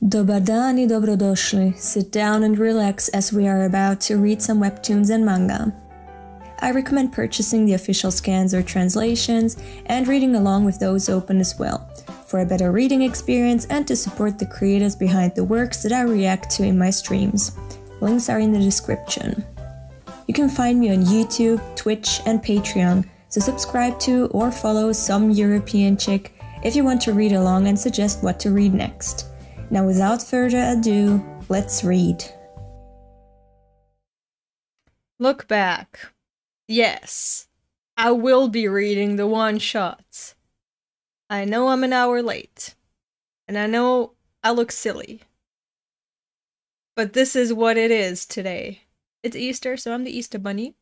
Dobar dan i dobrodošli. Sit down and relax as we are about to read some webtoons and manga. I recommend purchasing the official scans or translations and reading along with those open as well, for a better reading experience and to support the creators behind the works that I react to in my streams. Links are in the description. You can find me on YouTube, Twitch, and Patreon, so subscribe to or follow some European chick if you want to read along and suggest what to read next. Now, without further ado, let's read. Look back. Yes, I will be reading the one shots. I know I'm an hour late, and I know I look silly. But this is what it is today. It's Easter, so I'm the Easter Bunny.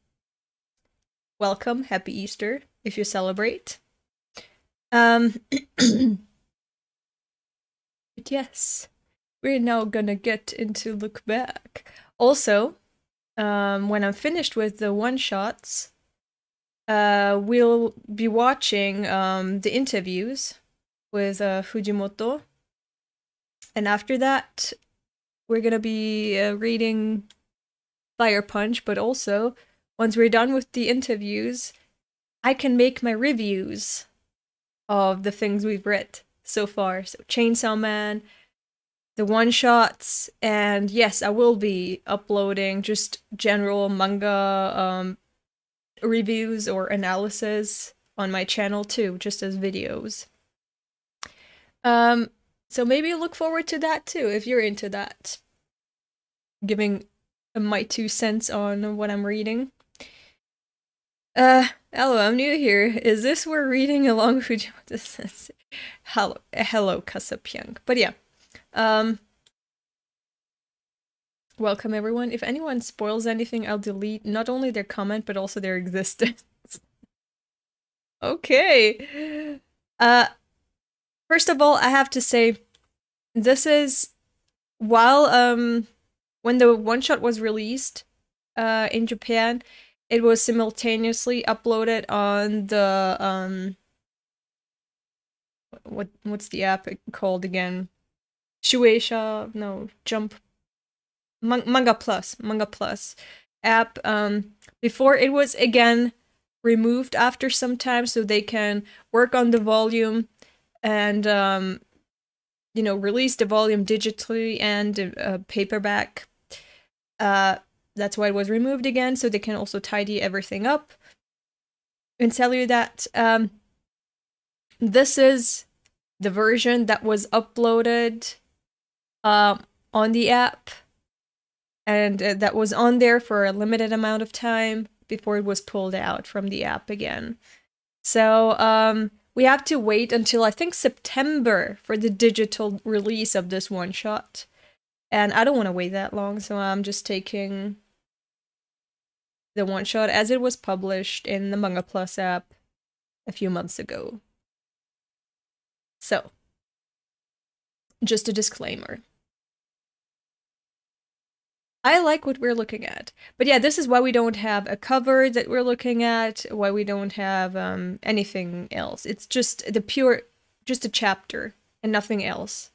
Welcome, happy Easter, if you celebrate. Um, but yes, we're now gonna get into look back. Also, um, when I'm finished with the one shots, uh, we'll be watching um, the interviews with uh, Fujimoto. And after that, we're gonna be uh, reading Fire Punch, but also, once we're done with the interviews, I can make my reviews of the things we've read so far. So, Chainsaw Man, the one shots and yes i will be uploading just general manga um, reviews or analysis on my channel too just as videos. Um so maybe look forward to that too if you're into that. Giving my two cents on what i'm reading. Uh hello i'm new here. Is this we're reading along with hello hello kasapyang but yeah um, welcome everyone. If anyone spoils anything, I'll delete not only their comment, but also their existence. okay. Uh, first of all, I have to say, this is, while, um, when the one-shot was released, uh, in Japan, it was simultaneously uploaded on the, um, what what's the app called again? Shueisha, no, Jump, Man Manga Plus, Manga Plus app. Um, before it was again removed after some time, so they can work on the volume and um, you know release the volume digitally and uh, paperback. Uh, that's why it was removed again, so they can also tidy everything up and tell you that um, this is the version that was uploaded um, on the app, and uh, that was on there for a limited amount of time before it was pulled out from the app again. So um, we have to wait until I think September for the digital release of this one shot. And I don't want to wait that long, so I'm just taking the one shot as it was published in the Manga Plus app a few months ago. So, just a disclaimer. I like what we're looking at. But yeah, this is why we don't have a cover that we're looking at, why we don't have um, anything else. It's just the pure, just a chapter and nothing else.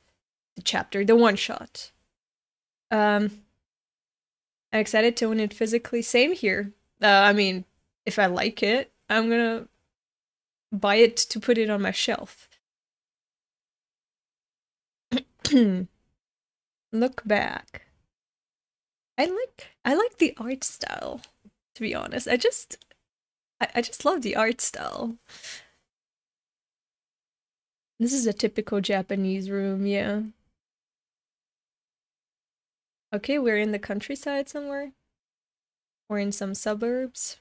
The chapter, the one shot. Um, I'm excited to own it physically. Same here. Uh, I mean, if I like it, I'm gonna buy it to put it on my shelf. Look back. I like I like the art style, to be honest. I just I, I just love the art style. This is a typical Japanese room, yeah. Okay, we're in the countryside somewhere. We're in some suburbs.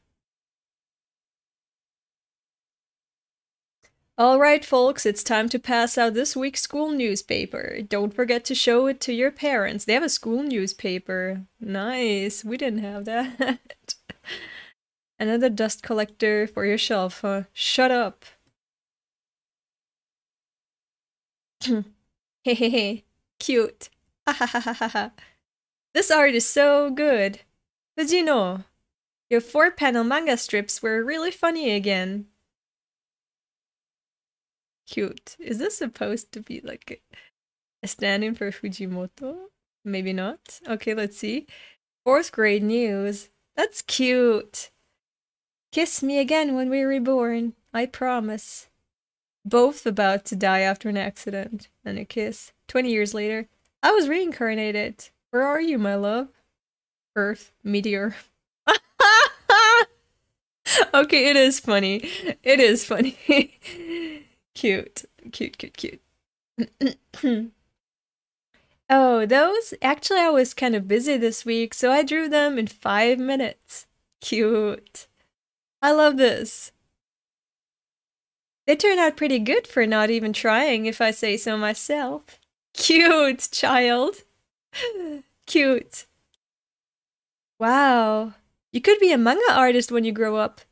Alright folks, it's time to pass out this week's school newspaper. Don't forget to show it to your parents. They have a school newspaper. Nice, we didn't have that. Another dust collector for your shelf, huh? Shut up. Hehehe, cute. this art is so good. Did you know? Your four panel manga strips were really funny again cute. Is this supposed to be like A stand-in for Fujimoto? Maybe not. Okay, let's see. Fourth grade news. That's cute. Kiss me again when we're reborn. I promise. Both about to die after an accident. And a kiss. 20 years later. I was reincarnated. Where are you, my love? Earth. Meteor. okay, it is funny. It is funny. cute. Cute, cute, cute. oh, those? Actually, I was kind of busy this week, so I drew them in five minutes. Cute. I love this. They turned out pretty good for not even trying, if I say so myself. Cute, child. Cute. Wow. You could be a manga artist when you grow up.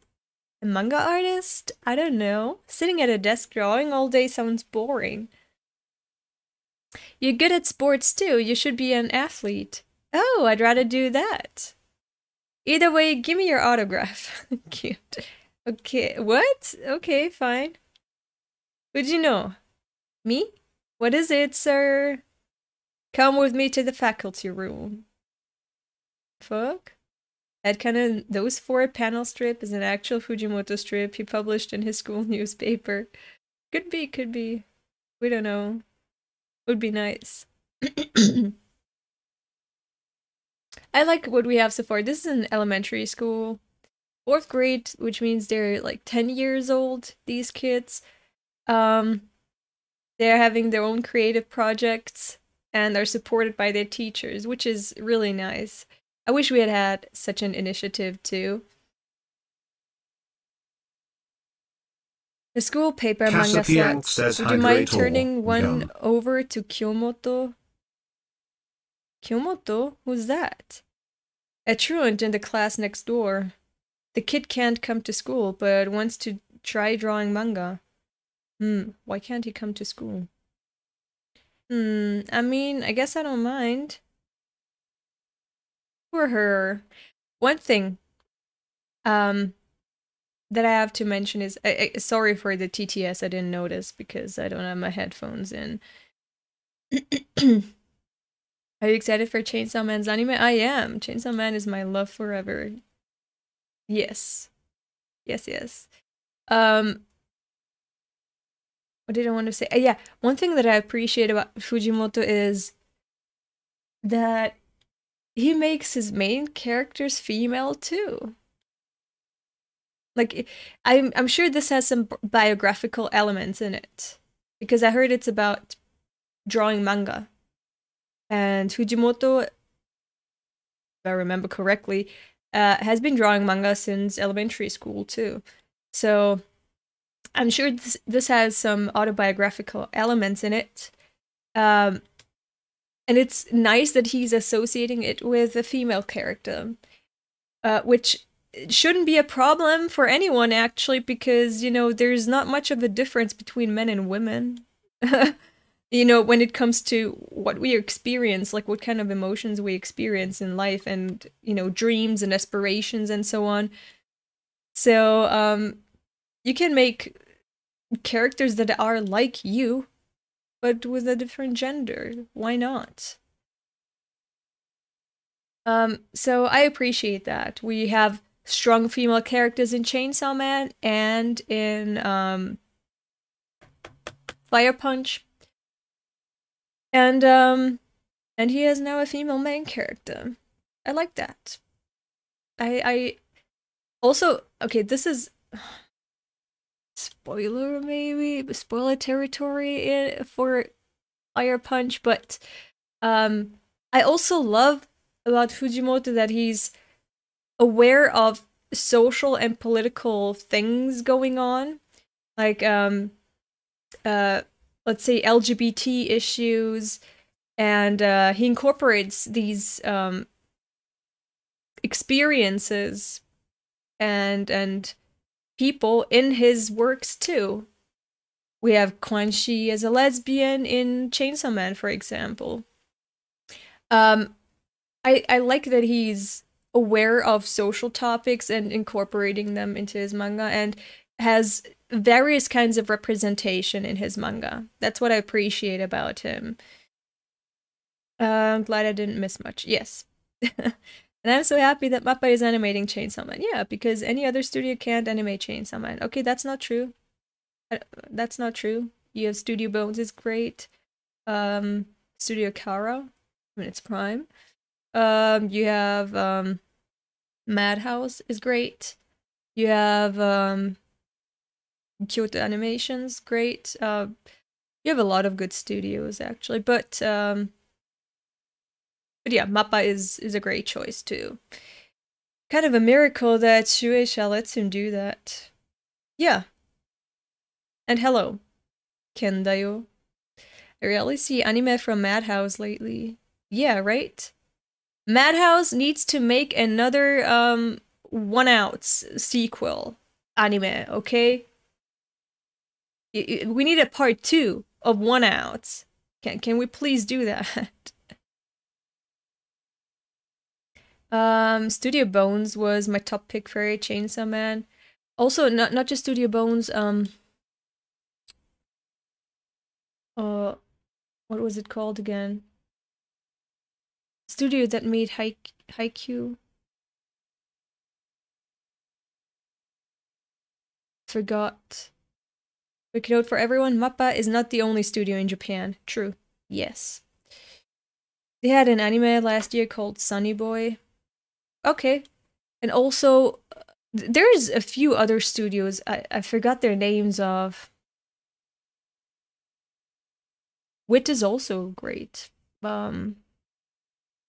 A manga artist? I don't know. Sitting at a desk drawing all day sounds boring. You're good at sports too. You should be an athlete. Oh, I'd rather do that. Either way, give me your autograph. Cute. Okay, what? Okay, fine. Would you know? Me? What is it, sir? Come with me to the faculty room. Fuck? Headcanon, those four panel strip is an actual Fujimoto strip he published in his school newspaper. Could be, could be. We don't know. Would be nice. I like what we have so far. This is an elementary school. Fourth grade, which means they're like 10 years old, these kids. Um, they're having their own creative projects and are supported by their teachers, which is really nice. I wish we had had such an initiative too. The school paper manga sets. Would you mind turning one over to Kyomoto? Kyomoto? Who's that? A truant in the class next door. The kid can't come to school, but wants to try drawing manga. Hmm, why can't he come to school? Hmm, I mean, I guess I don't mind. For her. One thing, um, that I have to mention is, I, I, sorry for the TTS, I didn't notice because I don't have my headphones in. Are you excited for Chainsaw Man's anime? I am. Chainsaw Man is my love forever. Yes. Yes, yes. Um what did I want to say? Uh, yeah, one thing that I appreciate about Fujimoto is that he makes his main characters female too. Like I'm I'm sure this has some biographical elements in it because I heard it's about drawing manga. And Fujimoto, if I remember correctly, uh, has been drawing manga since elementary school too. So I'm sure this, this has some autobiographical elements in it. Um, and it's nice that he's associating it with a female character, uh, which shouldn't be a problem for anyone actually, because you know there's not much of a difference between men and women. you know, when it comes to what we experience, like what kind of emotions we experience in life, and you know, dreams and aspirations and so on. So, um, you can make characters that are like you, but with a different gender. Why not? Um, so I appreciate that. We have strong female characters in Chainsaw Man and in um, Fire Punch. And um and he is now a female main character. I like that. I I also okay, this is spoiler maybe spoiler territory in, for Fire Punch, but um, I also love about Fujimoto that he's aware of social and political things going on, like um, uh, let's say LGBT issues, and uh, he incorporates these um, experiences and and people in his works too. We have Quanxi as a lesbian in Chainsaw Man, for example. Um, I I like that he's aware of social topics and incorporating them into his manga, and has various kinds of representation in his manga. That's what I appreciate about him. Uh, I'm glad I didn't miss much. Yes. and I'm so happy that Mappa is animating Chainsaw Man. Yeah, because any other studio can't animate Chainsaw Man. Okay, that's not true. Uh, that's not true. You have Studio Bones is great. Um, Studio Khara in its prime. Um, you have um, Madhouse is great. You have um, Kyoto Animations, great. Uh, you have a lot of good studios actually, but um, but yeah, Mappa is is a great choice too. Kind of a miracle that Shueisha lets him do that. Yeah. And hello, Kendayo. I rarely see anime from Madhouse lately. Yeah, right? Madhouse needs to make another um one outs sequel anime, okay? We need a part two of one outs. Can can we please do that? um, Studio Bones was my top pick for Chainsaw Man. Also, not not just Studio Bones. Um, uh, what was it called again? Studio that made Haik Haikyuu. Forgot. Quick note for everyone, Mappa is not the only studio in Japan. True. Yes. They had an anime last year called Sunny Boy. Okay. And also, there's a few other studios. I, I forgot their names of. Wit is also great. Um,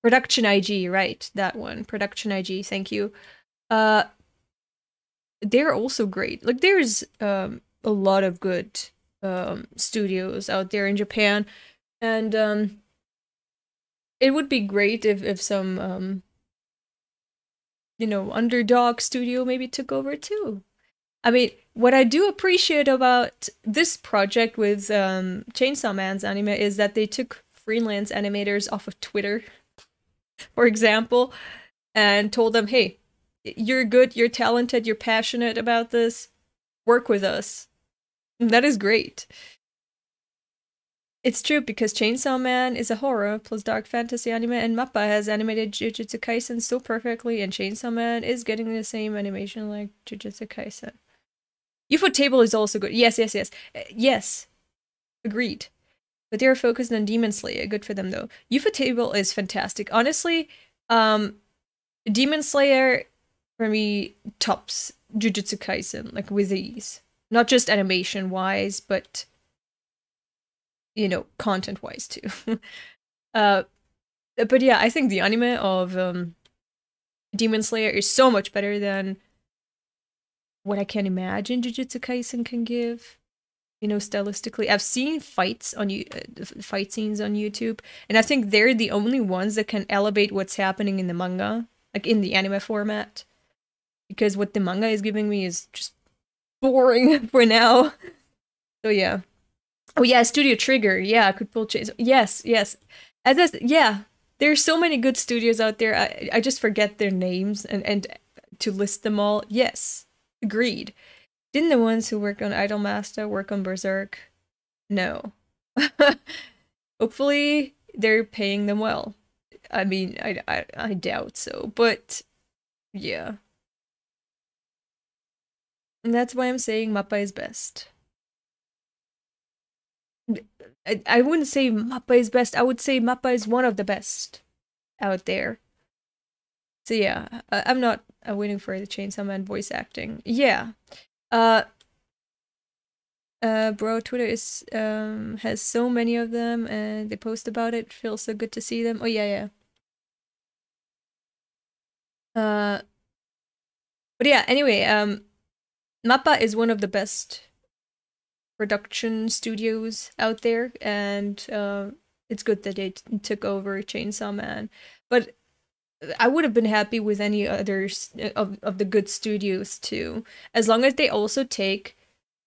Production IG, right? That one. Production IG, thank you. Uh, they're also great. Like, there's um, a lot of good um, studios out there in Japan, and um, it would be great if if some um, you know underdog studio maybe took over too. I mean, what I do appreciate about this project with um, Chainsaw Man's anime is that they took freelance animators off of Twitter, for example, and told them, hey, you're good, you're talented, you're passionate about this, work with us. That is great. It's true because Chainsaw Man is a horror plus dark fantasy anime, and Mappa has animated Jujutsu Kaisen so perfectly, and Chainsaw Man is getting the same animation like Jujutsu Kaisen. Ufotable is also good. Yes, yes, yes. Uh, yes. Agreed. But they are focused on Demon Slayer. Good for them though. Ufotable is fantastic. Honestly, um Demon Slayer for me tops Jujutsu Kaisen, like with ease. Not just animation wise, but you know, content wise too. uh but yeah, I think the anime of um Demon Slayer is so much better than what I can imagine Jujutsu Kaisen can give. You know, stylistically, I've seen fights on you, uh, fight scenes on YouTube, and I think they're the only ones that can elevate what's happening in the manga, like in the anime format. Because what the manga is giving me is just boring for now. So yeah. Oh yeah, Studio Trigger. Yeah, I could pull chase. Yes, yes. As I, yeah, there's so many good studios out there. I I just forget their names and and to list them all. Yes, Agreed. Didn't the ones who work on Idolmaster work on Berserk? No. Hopefully, they're paying them well. I mean, I, I, I doubt so, but yeah. And that's why I'm saying Mappa is best. I, wouldn't say Mappa is best, I would say Mappa is one of the best out there. So yeah, I'm not uh, waiting for the Chainsaw Man voice acting. Yeah. Uh, uh, bro, Twitter is um has so many of them, and they post about it. Feels so good to see them. Oh yeah, yeah. Uh, but yeah. Anyway, um, Mappa is one of the best production studios out there, and uh, it's good that they took over Chainsaw Man. But I would have been happy with any others uh, of, of the good studios too, as long as they also take,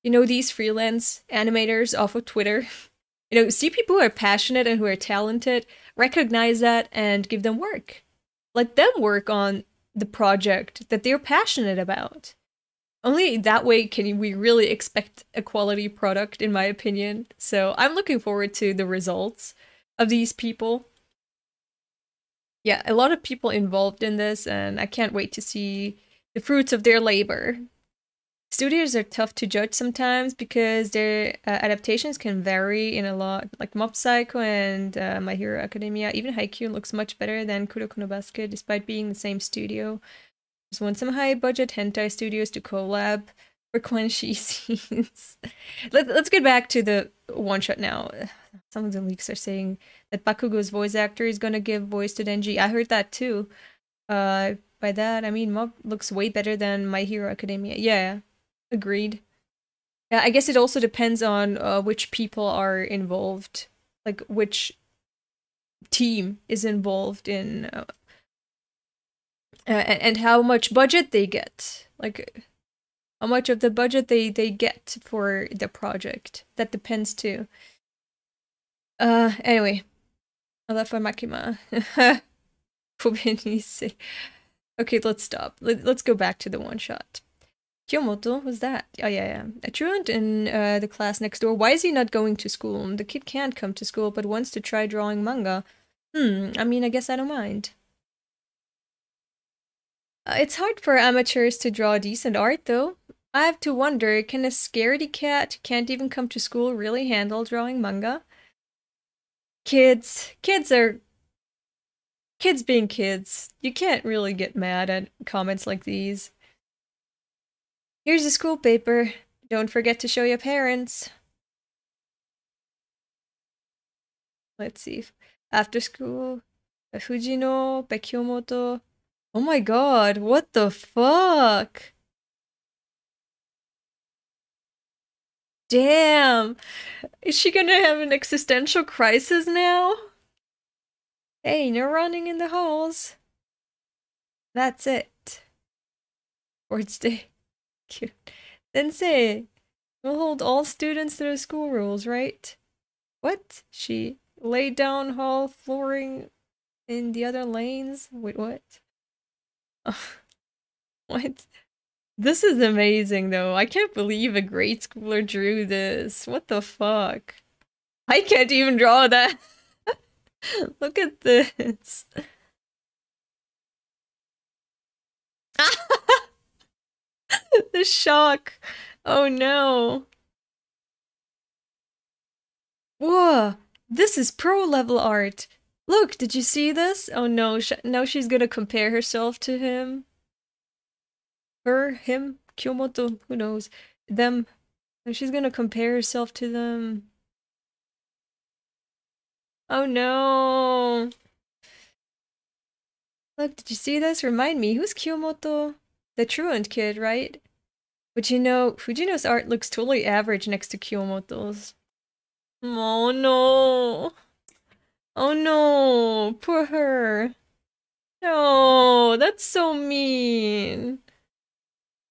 you know, these freelance animators off of Twitter. You know, see people who are passionate and who are talented, recognize that and give them work. Let them work on the project that they're passionate about. Only that way can we really expect a quality product, in my opinion. So I'm looking forward to the results of these people yeah, a lot of people involved in this, and I can't wait to see the fruits of their labor. Studios are tough to judge sometimes because their uh, adaptations can vary in a lot. Like Mob Psycho and uh, My Hero Academia, even Haikyuu looks much better than Kuroko no Basket, despite being the same studio. Just want some high budget hentai studios to collab for Quanxi scenes. Let, let's get back to the one shot now. Some of the leaks are saying that Bakugo's voice actor is gonna give voice to Denji. I heard that too. Uh, by that I mean Mob looks way better than My Hero Academia. Yeah, agreed. Yeah, I guess it also depends on uh, which people are involved, like which team is involved in, uh, uh, and how much budget they get. Like how much of the budget they they get for the project. That depends too. Uh, anyway, left for Makima. okay, let's stop. Let, us go back to the one shot. Kyomoto, who's that? Oh, yeah, yeah. A truant in uh, the class next door. Why is he not going to school? The kid can't come to school, but wants to try drawing manga. Hmm, I mean, I guess I don't mind. It's hard for amateurs to draw decent art, though. I have to wonder, can a scaredy cat can't even come to school really handle drawing manga? kids kids are kids being kids you can't really get mad at comments like these here's a school paper don't forget to show your parents let's see after school fujino bekyomoto oh my god what the fuck Damn. Is she gonna have an existential crisis now? Hey, no running in the halls. That's it. Word stay cute. Sensei, we'll hold all students to the school rules, right? What? She laid down hall flooring in the other lanes? Wait, what? what? This is amazing, though. I can't believe a grade schooler drew this. What the fuck? I can't even draw that. Look at this. the shock. Oh no. Whoa, this is pro level art. Look, did you see this? Oh no, sh now she's gonna compare herself to him her, him, Kyomoto, who knows, them. And she's gonna compare herself to them. Oh no! Look, did you see this? Remind me, who's Kyomoto? The truant kid, right? But you know, Fujino's art looks totally average next to Kyomoto's. Oh no! Oh no! Poor her! No, that's so mean!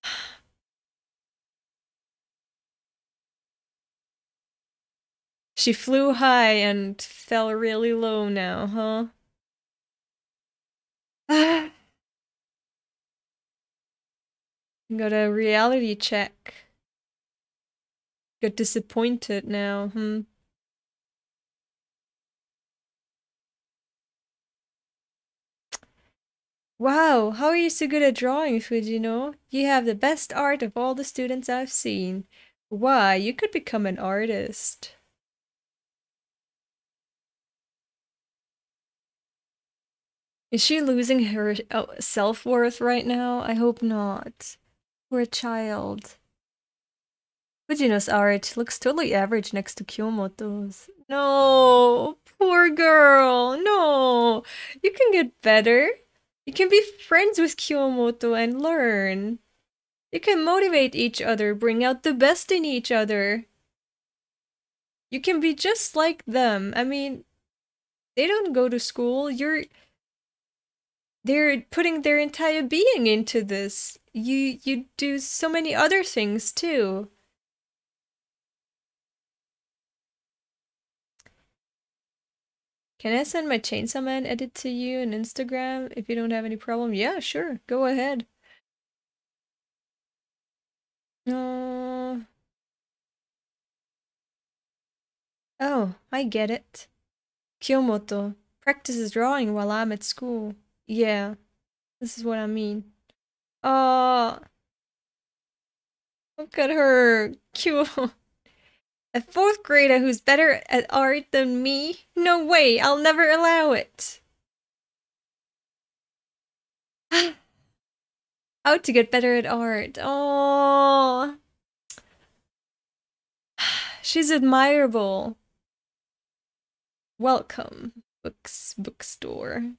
She flew high and fell really low now, huh? Got a reality check. Got disappointed now, hmm? Wow, how are you so good at drawing, Fujino? You have the best art of all the students I've seen. Why, you could become an artist. Is she losing her oh, self-worth right now? I hope not. Poor child. Fujino's art looks totally average next to Kyomoto's. No, poor girl. No, you can get better. You can be friends with Kiyomoto and learn. You can motivate each other, bring out the best in each other. You can be just like them. I mean, they don't go to school. You're they're putting their entire being into this. You you do so many other things too. Can I send my Chainsaw Man edit to you on Instagram if you don't have any problem? Yeah, sure. Go ahead. No. Oh, I get it. Kyomoto, practices drawing while I'm at school. Yeah, this is what I mean. Oh, look at her. Cute. A fourth grader who's better at art than me? No way, I'll never allow it. How to get better at art. Oh. She's admirable. Welcome, books bookstore.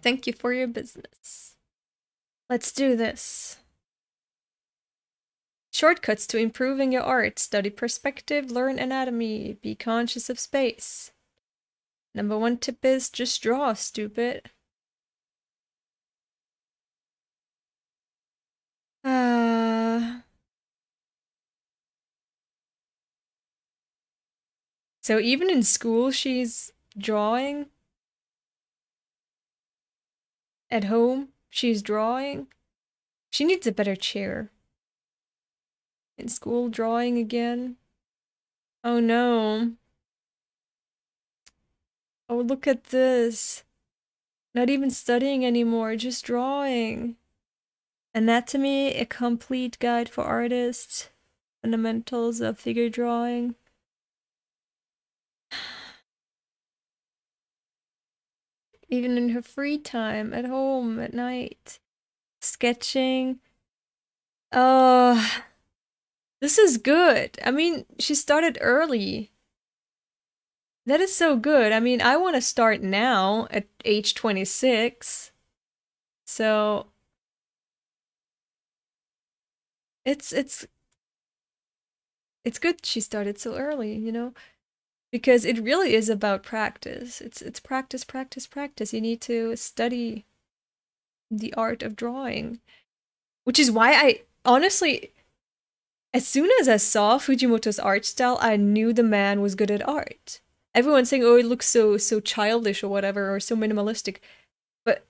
Thank you for your business. Let's do this. Shortcuts to improving your art. Study perspective, learn anatomy, be conscious of space. Number one tip is just draw, stupid. Uh, so even in school, she's drawing. At home, she's drawing. She needs a better chair. In school, drawing again. Oh no. Oh, look at this. Not even studying anymore, just drawing. Anatomy, a complete guide for artists. Fundamentals of figure drawing. Even in her free time, at home, at night. Sketching. Oh, this is good. I mean, she started early. That is so good. I mean, I want to start now at age 26. So it's it's it's good she started so early, you know? Because it really is about practice. It's it's practice, practice, practice. You need to study the art of drawing. Which is why I honestly as soon as I saw Fujimoto's art style, I knew the man was good at art everyone's saying, "Oh, it looks so so childish or whatever, or so minimalistic," but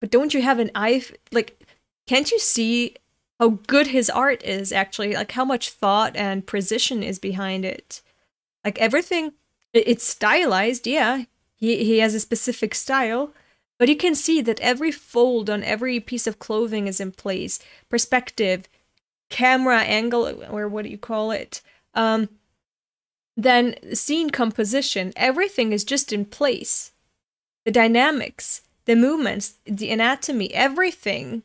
but don't you have an eye? Like, can't you see how good his art is actually? Like how much thought and precision is behind it. Like everything, it's stylized. Yeah, he he has a specific style. But you can see that every fold on every piece of clothing is in place. Perspective, camera angle, or what do you call it? Um, then scene composition, everything is just in place. The dynamics, the movements, the anatomy, everything.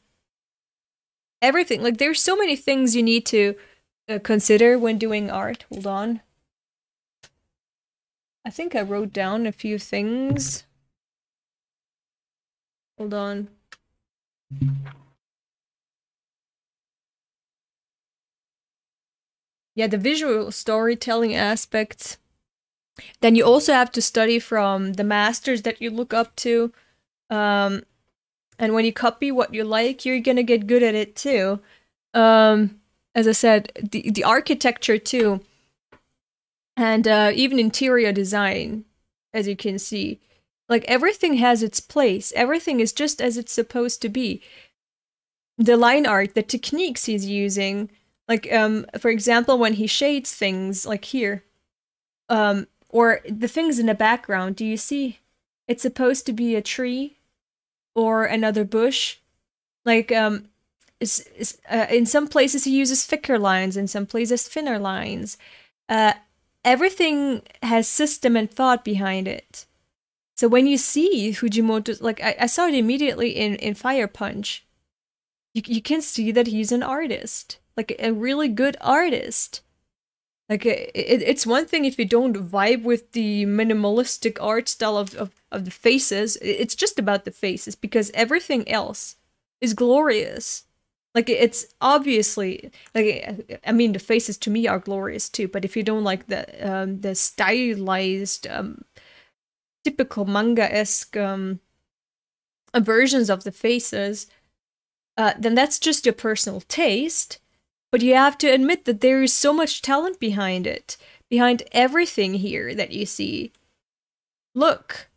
Everything. Like there's so many things you need to uh, consider when doing art. Hold on. I think I wrote down a few things. Hold on. Yeah, the visual storytelling aspects. Then you also have to study from the masters that you look up to. Um, and when you copy what you like, you're gonna get good at it too. Um, as I said, the the architecture too, and uh, even interior design, as you can see, like everything has its place. Everything is just as it's supposed to be. The line art, the techniques he's using, like, um, for example, when he shades things, like here, um, or the things in the background, do you see? It's supposed to be a tree or another bush. Like, um, is, is, uh, in some places he uses thicker lines, in some places thinner lines. Uh, everything has system and thought behind it. So when you see Fujimoto, like I, I saw it immediately in, in Fire Punch, you, you can see that he's an artist like a really good artist. Like it, it's one thing if you don't vibe with the minimalistic art style of, of, of the faces. It's just about the faces because everything else is glorious. Like it's obviously like I mean the faces to me are glorious too. But if you don't like the um, the stylized um, typical manga esque um, versions of the faces, uh, then that's just your personal taste. But you have to admit that there is so much talent behind it, behind everything here that you see. Look.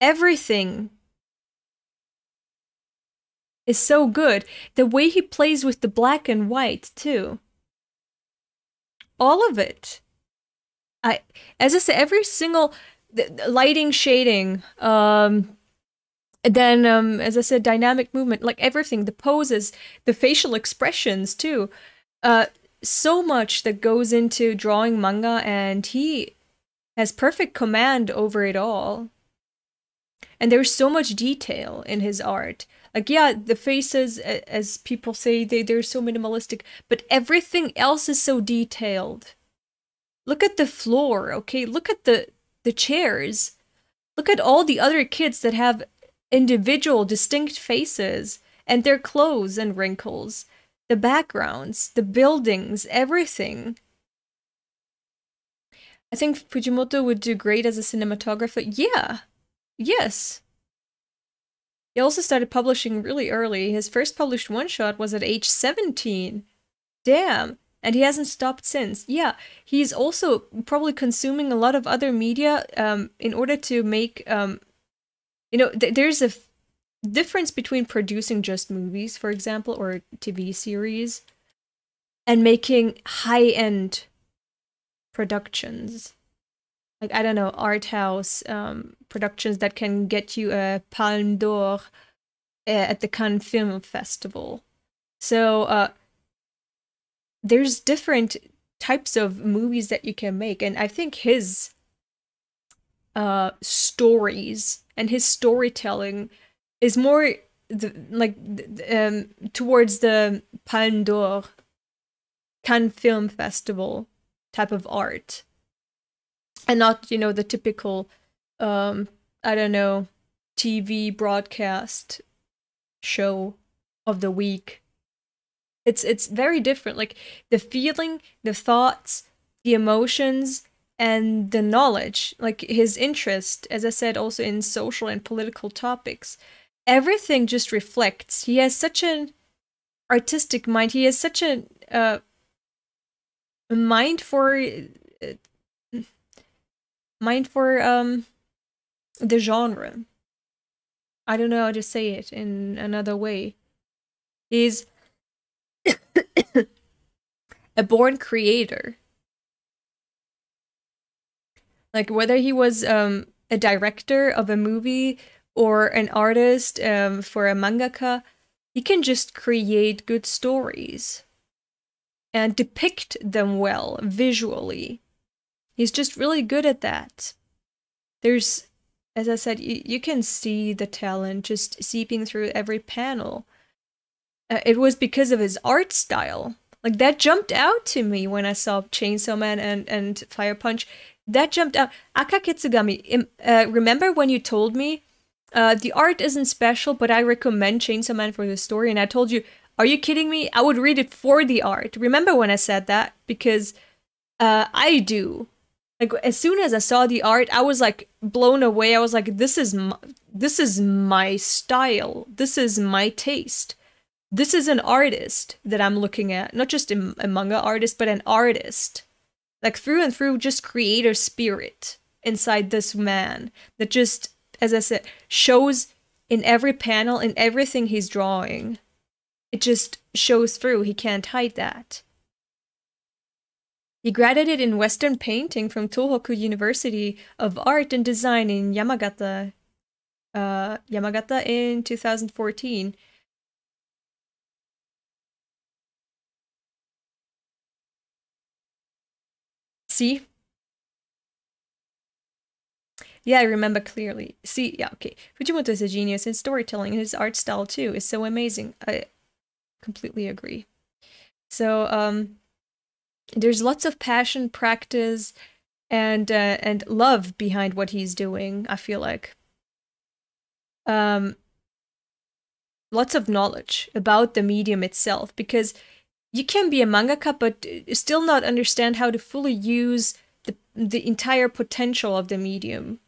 Everything is so good. The way he plays with the black and white, too. All of it. I, as I said, every single lighting, shading, um, then um, as I said, dynamic movement, like everything, the poses, the facial expressions too. Uh, so much that goes into drawing manga, and he has perfect command over it all. And there's so much detail in his art. Like, yeah, the faces, as people say, they, they're so minimalistic, but everything else is so detailed. Look at the floor, okay? Look at the, the chairs. Look at all the other kids that have individual, distinct faces, and their clothes and wrinkles the backgrounds, the buildings, everything. I think Fujimoto would do great as a cinematographer. Yeah. Yes. He also started publishing really early. His first published one shot was at age 17. Damn. And he hasn't stopped since. Yeah, he's also probably consuming a lot of other media um, in order to make, um, you know, th there's a difference between producing just movies, for example, or TV series, and making high end productions. Like, I don't know, art house um, productions that can get you a Palme d'Or eh, at the Cannes Film Festival. So, uh, there's different types of movies that you can make, and I think his uh, stories and his storytelling is more like um, towards the Palme d'Or Cannes Film Festival type of art, and not you know the typical um, I don't know TV broadcast show of the week. It's it's very different. Like the feeling, the thoughts, the emotions, and the knowledge. Like his interest, as I said, also in social and political topics everything just reflects. He has such an artistic mind. He has such a uh, mind for uh, mind for um the genre. I don't know how to say it in another way. He's a born creator. Like whether he was um a director of a movie or an artist um, for a mangaka, he can just create good stories and depict them well visually. He's just really good at that. There's, as I said, you, you can see the talent just seeping through every panel. Uh, it was because of his art style. Like that jumped out to me when I saw Chainsaw Man and, and Fire Punch. That jumped out. Akakitsugami, uh, remember when you told me uh, the art isn't special, but I recommend Chainsaw Man for the story. And I told you, are you kidding me? I would read it for the art. Remember when I said that? Because uh, I do. Like as soon as I saw the art, I was like blown away. I was like, this is my, this is my style. This is my taste. This is an artist that I'm looking at, not just a, a manga artist, but an artist. Like through and through, just creator spirit inside this man that just as I said, shows in every panel, in everything he's drawing. It just shows through. He can't hide that. He graduated in Western painting from Tohoku University of Art and Design in Yamagata, uh, Yamagata in 2014. See, yeah, I remember clearly. See, yeah, okay. Fujimoto is a genius in storytelling, and his art style too is so amazing. I completely agree. So, um, there's lots of passion, practice, and uh, and love behind what he's doing. I feel like. Um, lots of knowledge about the medium itself because you can be a mangaka but still not understand how to fully use the the entire potential of the medium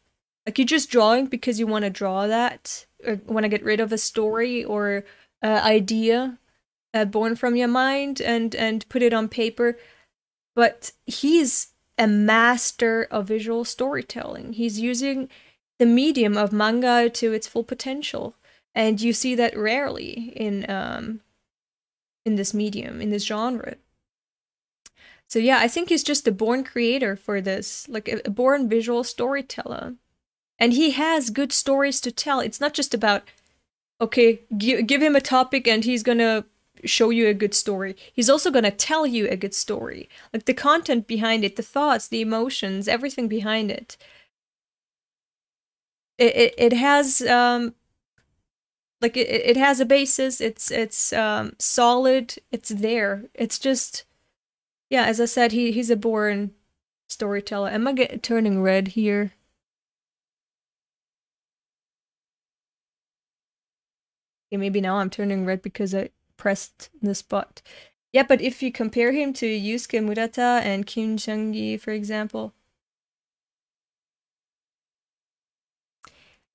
like you're just drawing because you want to draw that, or want to get rid of a story or uh, idea uh, born from your mind and and put it on paper. But he's a master of visual storytelling. He's using the medium of manga to its full potential, and you see that rarely in um in this medium in this genre. So yeah, I think he's just a born creator for this, like a, born visual storyteller. And he has good stories to tell. It's not just about okay, give, give him a topic and he's going to show you a good story. He's also going to tell you a good story. Like the content behind it, the thoughts, the emotions, everything behind it. It it, it has um like it, it has a basis. It's it's um solid. It's there. It's just yeah, as I said, he he's a born storyteller. Am I get, turning red here? Okay, maybe now I'm turning red because I pressed the spot. Yeah, but if you compare him to Yusuke Murata and Kim Jung-gi, for example.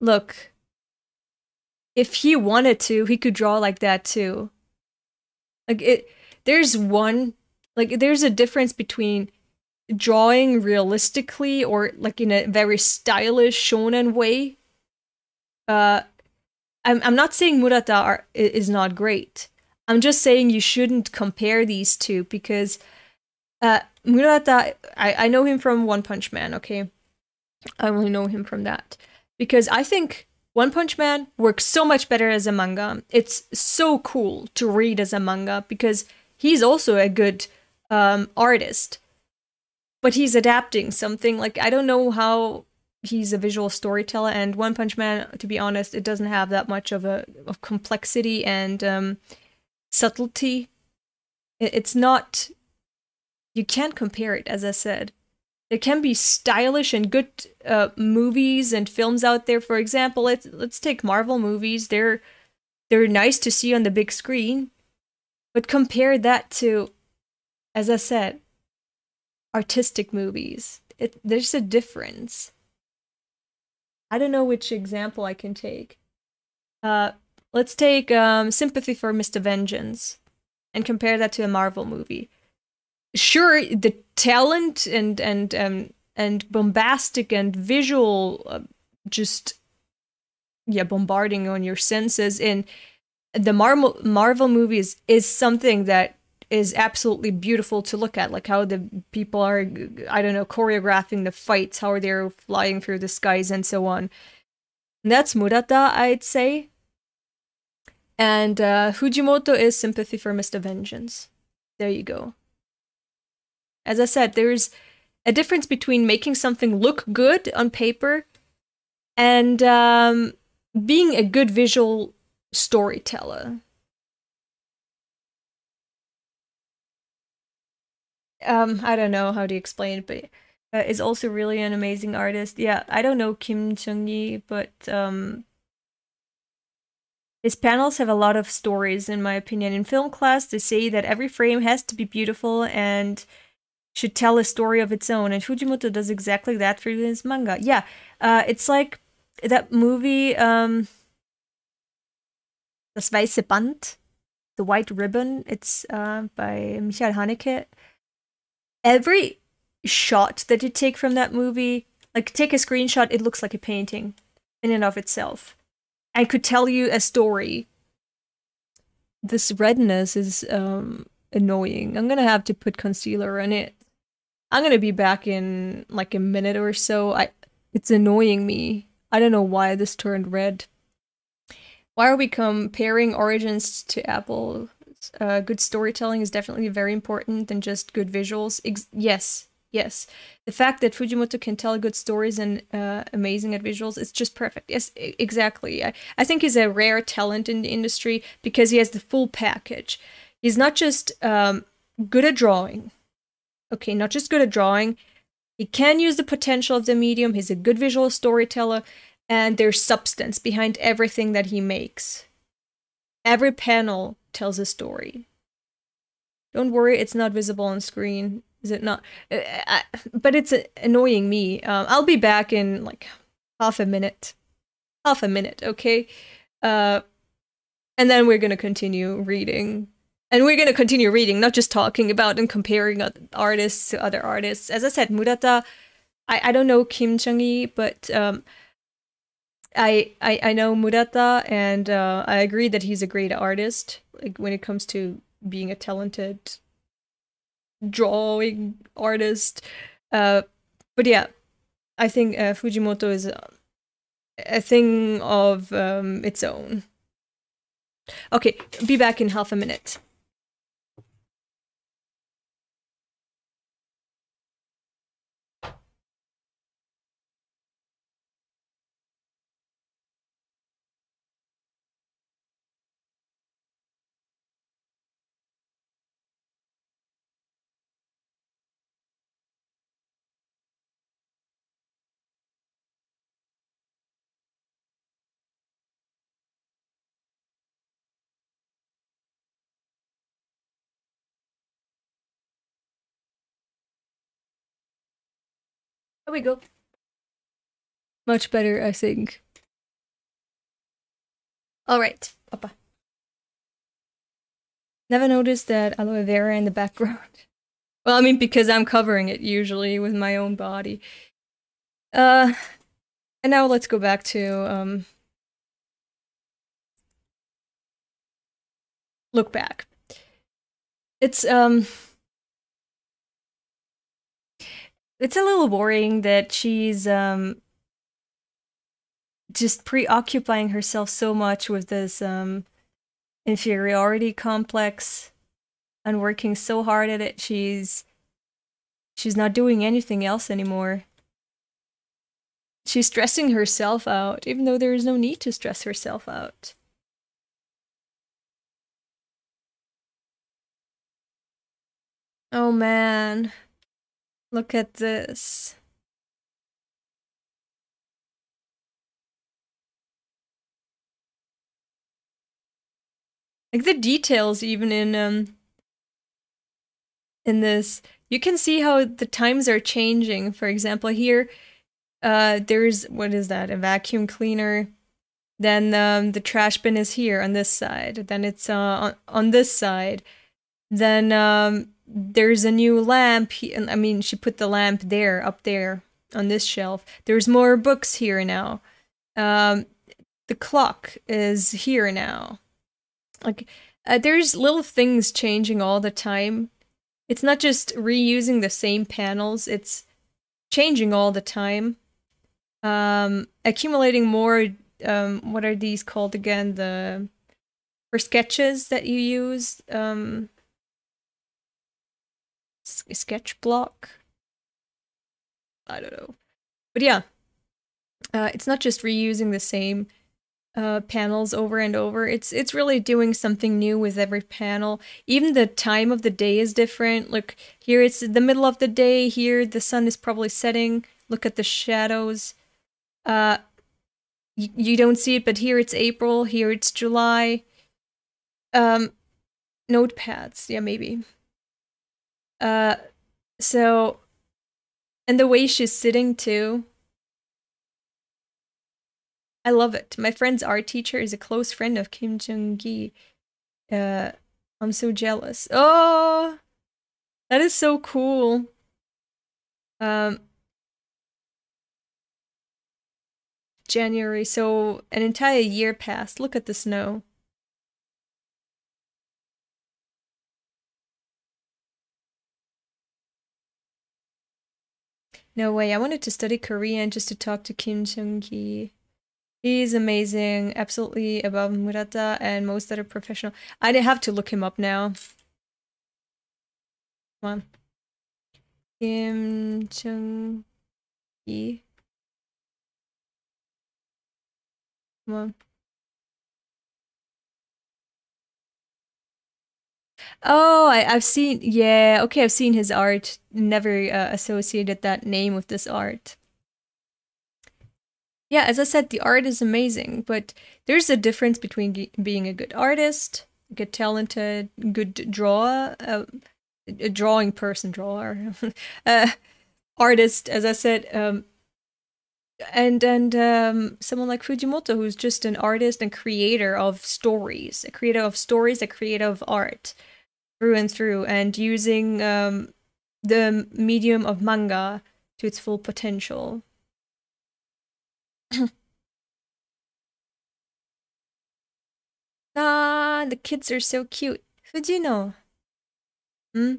Look, if he wanted to, he could draw like that too. Like it there's one like there's a difference between drawing realistically or like in a very stylish shonen way. Uh I'm I'm not saying Murata are, is not great. I'm just saying you shouldn't compare these two because uh, Murata, I, I know him from One Punch Man, okay? I only know him from that. Because I think One Punch Man works so much better as a manga. It's so cool to read as a manga because he's also a good um, artist. But he's adapting something. Like, I don't know how he's a visual storyteller, and One Punch Man, to be honest, it doesn't have that much of a of complexity and um, subtlety. It's not. You can't compare it, as I said. There can be stylish and good uh, movies and films out there. For example, let's let's take Marvel movies. They're they're nice to see on the big screen, but compare that to, as I said, artistic movies. It, there's a difference. I don't know which example I can take. Uh, let's take um, Sympathy for Mr. Vengeance and compare that to a Marvel movie. Sure, the talent and and um, and bombastic and visual, uh, just yeah, bombarding on your senses. In the Marvel Marvel movies is something that is absolutely beautiful to look at like how the people are i don't know choreographing the fights how they're flying through the skies and so on. And that's murata i'd say. And uh, fujimoto is sympathy for mr. Vengeance. There you go as i said there's a difference between making something look good on paper and um, being a good visual storyteller um I don't know how to explain it, but uh, is also really an amazing artist. Yeah, I don't know Kim Jung-gi, but um his panels have a lot of stories in my opinion. In film class, they say that every frame has to be beautiful and should tell a story of its own, and Fujimoto does exactly that for his manga. Yeah, uh, it's like that movie, um, Das Weiße Band, The White Ribbon. It's uh, by Michael Haneke every shot that you take from that movie, like take a screenshot, it looks like a painting in and of itself. I could tell you a story. This redness is um annoying. I'm gonna have to put concealer on it. I'm gonna be back in like a minute or so. I it's annoying me. I don't know why this turned red. Why are we comparing Origins to Apple? Uh, good storytelling is definitely very important than just good visuals. Ex yes, yes. The fact that Fujimoto can tell good stories and uh, amazing at visuals is just perfect. Yes, exactly. I, I think he's a rare talent in the industry because he has the full package. He's not just um, good at drawing. Okay, not just good at drawing. He can use the potential of the medium. He's a good visual storyteller, and there's substance behind everything that he makes. Every panel tells a story. Don't worry, it's not visible on screen. Is it not? Uh, I, but it's uh, annoying me. Um, I'll be back in like half a minute. Half a minute, okay? Uh, and then we're gonna continue reading. And we're gonna continue reading, not just talking about and comparing artists to other artists. As I said, Murata, I, I don't know Kim Jung-gi, but um, I, I I know Murata, and uh, I agree that he's a great artist. Like when it comes to being a talented drawing artist. Uh, but yeah, I think uh, Fujimoto is a, a thing of um, its own. Okay, be back in half a minute. There we go. Much better, I think. Alright, Papa. Never noticed that aloe vera in the background. Well, I mean, because I'm covering it usually with my own body. Uh, and now let's go back to, um, look back. It's, um, it's a little boring that she's um just preoccupying herself so much with this um inferiority complex and working so hard at it she's she's not doing anything else anymore. She's stressing herself out even though there is no need to stress herself out. Oh man Look at this. Like the details even in um in this you can see how the times are changing. For example, here uh there's what is that? A vacuum cleaner. Then um, the trash bin is here on this side. Then it's uh, on, on this side. Then um, there's a new lamp. I mean, she put the lamp there, up there on this shelf. There's more books here now. Um, the clock is here now. Like, uh, there's little things changing all the time. It's not just reusing the same panels, it's changing all the time. Um, accumulating more, um, what are these called again? The, for sketches that you use, um, sketch block. I don't know. But yeah, uh, it's not just reusing the same uh, panels over and over. It's it's really doing something new with every panel. Even the time of the day is different. Look, here it's the middle of the day. Here the sun is probably setting. Look at the shadows. Uh, you don't see it, but here it's April. Here it's July. Um, notepads. Yeah, maybe. Uh, so, and the way she's sitting too. I love it. My friend's art teacher is a close friend of Kim Jung-gi. Uh, I'm so jealous. Oh, that is so cool. Um, January, so an entire year passed. Look at the snow. No way. I wanted to study Korean just to talk to Kim Jung-gi. He's amazing, absolutely above Murata and most other professional. I didn't have to look him up now. Come on. Kim Jung-gi. Come on. Oh, I, have seen. Yeah, okay, I've seen his art. Never uh, associated that name with this art. Yeah, as I said, the art is amazing, but there's a difference between being a good artist, a good talented, good drawer, uh, a drawing person, drawer, uh, artist, as I said, um, and and um, someone like Fujimoto, who's just an artist and creator of stories, a creator of stories, a creator of art through and through and using um, the medium of manga to its full potential. ah, the kids are so cute. Fujino. Hmm?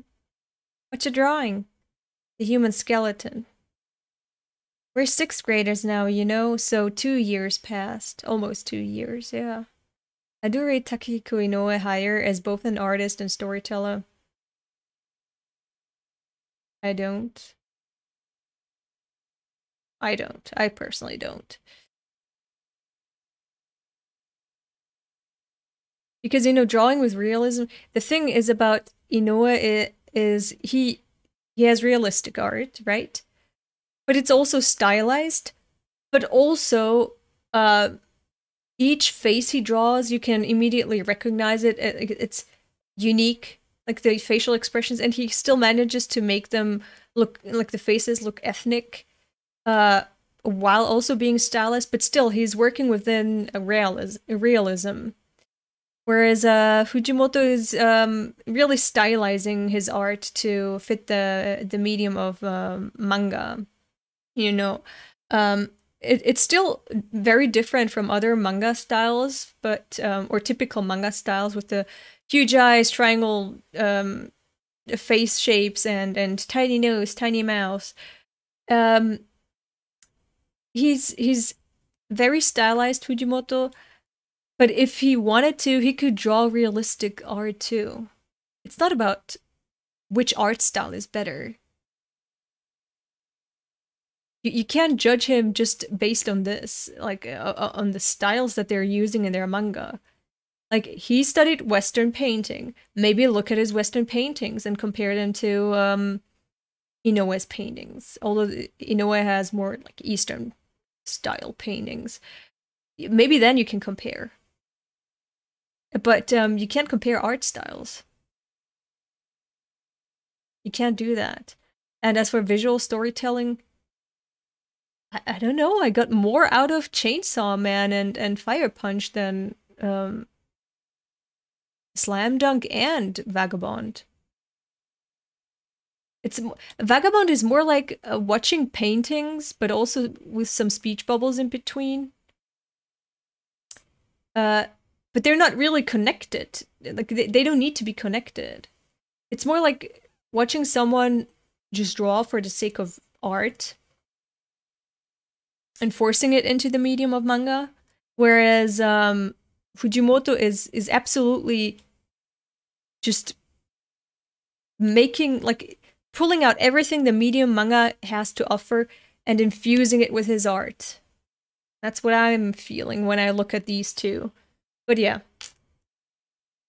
What you drawing? The human skeleton. We're sixth graders now, you know, so two years passed. Almost two years, yeah. I do rate Takehiko Inoue higher as both an artist and storyteller. I don't. I don't. I personally don't. Because, you know, drawing with realism, the thing is about Inoue is he he has realistic art, right? But it's also stylized, but also uh each face he draws, you can immediately recognize it. It's unique, like the facial expressions, and he still manages to make them look like the faces look ethnic, uh, while also being stylized. But still, he's working within a, realis- realism. Whereas uh, Fujimoto is um, really stylizing his art to fit the the medium of um, manga. You know, um, it, it's still very different from other manga styles, but um, or typical manga styles with the huge eyes, triangle um, face shapes, and and tiny nose, tiny mouth. Um, he's he's very stylized Fujimoto, but if he wanted to, he could draw realistic art too. It's not about which art style is better you, you can't judge him just based on this, like uh, uh, on the styles that they're using in their manga. Like he studied Western painting. Maybe look at his Western paintings and compare them to um, Inoue's paintings. Although Inoue has more like Eastern style paintings, maybe then you can compare. But um, you can't compare art styles. You can't do that. And as for visual storytelling, I, I don't know. I got more out of Chainsaw Man and and Fire Punch than um, Slam Dunk and Vagabond. It's Vagabond is more like uh, watching paintings, but also with some speech bubbles in between. Uh, but they're not really connected. Like they, they don't need to be connected. It's more like watching someone just draw for the sake of art and forcing it into the medium of manga, whereas um, Fujimoto is is absolutely just making like pulling out everything the medium manga has to offer and infusing it with his art. That's what I'm feeling when I look at these two. But yeah.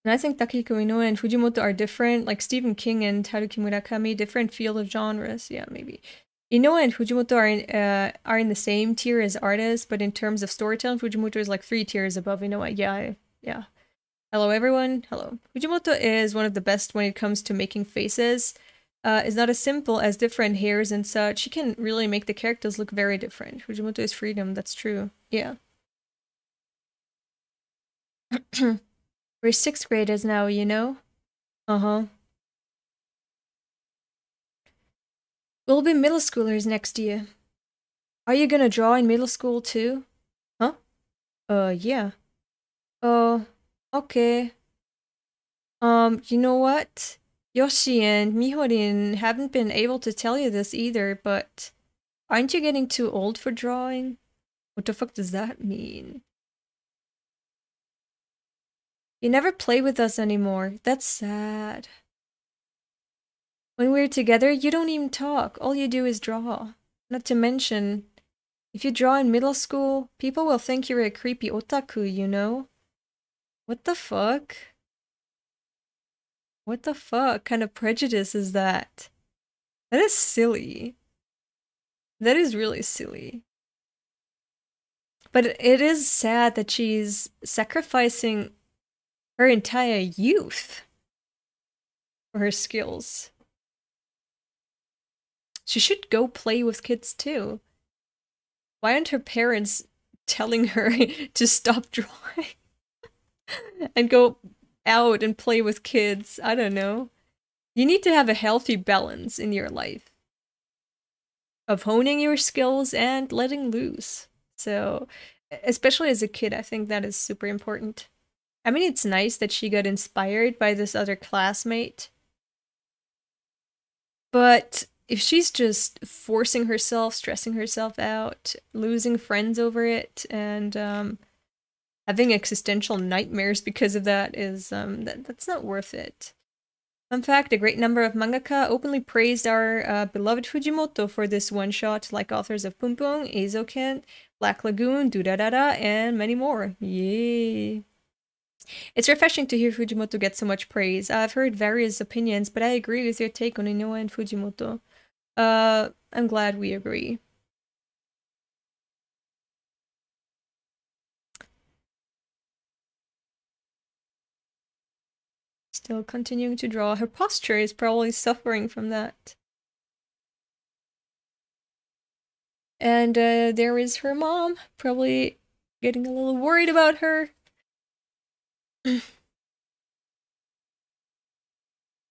And I think Takehiko Inoue and Fujimoto are different, like Stephen King and Haruki Murakami, different field of genres. Yeah, maybe. Inoue and Fujimoto are in, uh, are in the same tier as artists, but in terms of storytelling, Fujimoto is like three tiers above Inoue. Yeah, yeah. Hello, everyone. Hello. Fujimoto is one of the best when it comes to making faces. Uh, is not as simple as different hairs and such. He can really make the characters look very different. Fujimoto is freedom. That's true. Yeah. We're sixth graders now, you know? Uh-huh. We'll be middle schoolers next year. Are you gonna draw in middle school too? Huh? Uh, yeah. Oh, uh, okay. Um, you know what? Yoshi and Mihorin haven't been able to tell you this either, but aren't you getting too old for drawing? What the fuck does that mean? You never play with us anymore. That's sad. When we're together, you don't even talk. All you do is draw. Not to mention, if you draw in middle school, people will think you're a creepy otaku, you know? What the fuck? What the fuck kind of prejudice is that? That is silly. That is really silly. But it is sad that she's sacrificing her entire youth for her skills. She should go play with kids too. Why aren't her parents telling her to stop drawing and go out and play with kids? I don't know. You need to have a healthy balance in your life of honing your skills and letting loose. So, especially as a kid, I think that is super important. I mean, it's nice that she got inspired by this other classmate But if she's just forcing herself, stressing herself out, losing friends over it, and um, having existential nightmares because of that, is um, that, that's not worth it. Fun fact, a great number of mangaka openly praised our uh, beloved Fujimoto for this one-shot, like authors of Punpun, Eizouken, Black Lagoon, Durarara, and many more. Yay! It's refreshing to hear Fujimoto get so much praise. I've heard various opinions, but I agree with your take on Inoue and Fujimoto. Uh, I'm glad we agree. Still continuing to draw. Her posture is probably suffering from that. And uh, there is her mom, probably getting a little worried about her.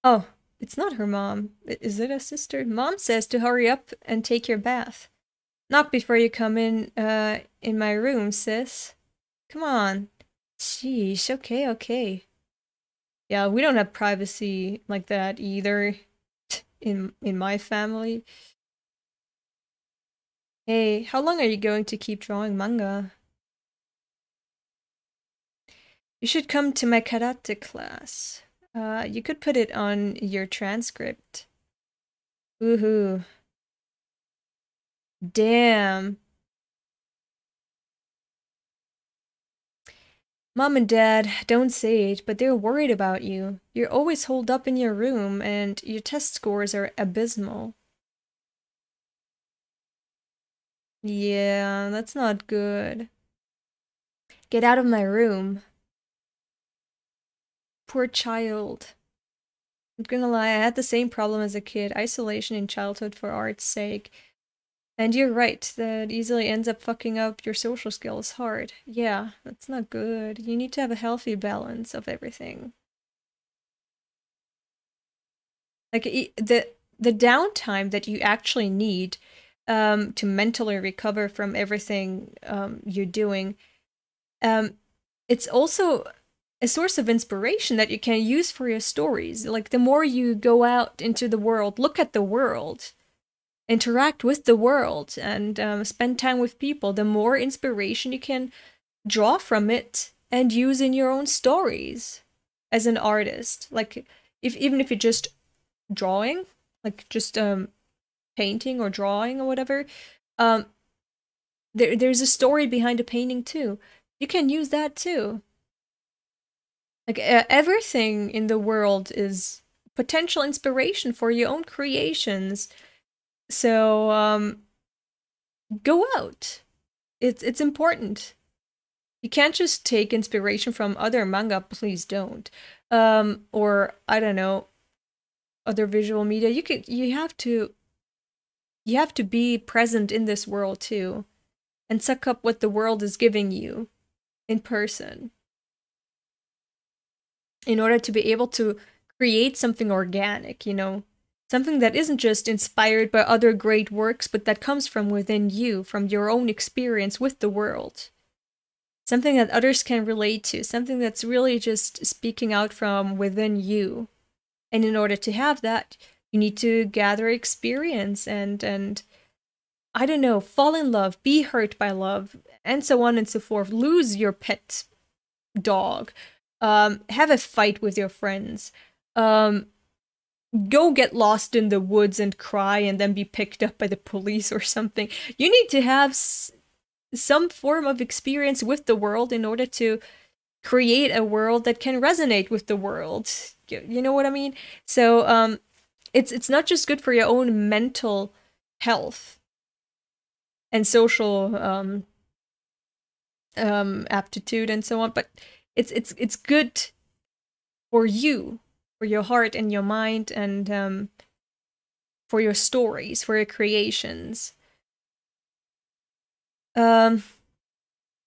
oh, it's not her mom. Is it a sister? Mom says to hurry up and take your bath. Not before you come in, uh, in my room, sis. Come on. Sheesh, okay, okay. Yeah, we don't have privacy like that either in in my family. Hey, how long are you going to keep drawing manga? You should come to my karate class. Uh, you could put it on your transcript. Woohoo. Damn. Mom and Dad, don't say it, but they're worried about you. You're always holed up in your room, and your test scores are abysmal. Yeah, that's not good. Get out of my room. Poor child. I'm gonna lie, I had the same problem as a kid. Isolation in childhood for art's sake. And you're right, that easily ends up fucking up your social skills hard. Yeah, that's not good. You need to have a healthy balance of everything. Like, the, the downtime that you actually need um, to mentally recover from everything um, you're doing, um, it's also a source of inspiration that you can use for your stories. Like the more you go out into the world, look at the world, interact with the world, and um, spend time with people, the more inspiration you can draw from it and use in your own stories as an artist. Like if even if you're just drawing, like just um, painting or drawing or whatever, um, there there's a story behind a painting too. You can use that too like uh, everything in the world is potential inspiration for your own creations. So um go out. It's it's important. You can't just take inspiration from other manga, please don't. Um or I don't know, other visual media. You could you have to you have to be present in this world too and suck up what the world is giving you in person in order to be able to create something organic, you know, something that isn't just inspired by other great works, but that comes from within you, from your own experience with the world. Something that others can relate to, something that's really just speaking out from within you. And in order to have that, you need to gather experience and and I don't know, fall in love, be hurt by love, and so on and so forth. Lose your pet dog, um, have a fight with your friends, um, go get lost in the woods and cry and then be picked up by the police or something. You need to have some form of experience with the world in order to create a world that can resonate with the world. You, you know what I mean? So um, it's it's not just good for your own mental health and social um, um, aptitude and so on, but it's it's it's good for you, for your heart and your mind, and um, for your stories, for your creations. Um,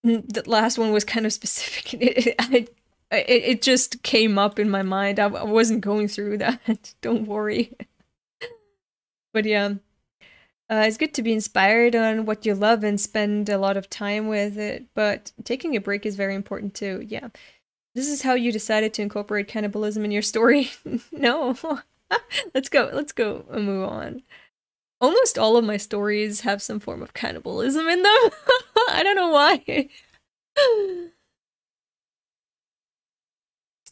the last one was kind of specific. It, it, it, it just came up in my mind. I, I wasn't going through that. Don't worry. but yeah. Uh, it's good to be inspired on what you love and spend a lot of time with it, but taking a break is very important too. Yeah. This is how you decided to incorporate cannibalism in your story? no. let's go. Let's go and move on. Almost all of my stories have some form of cannibalism in them. I don't know why.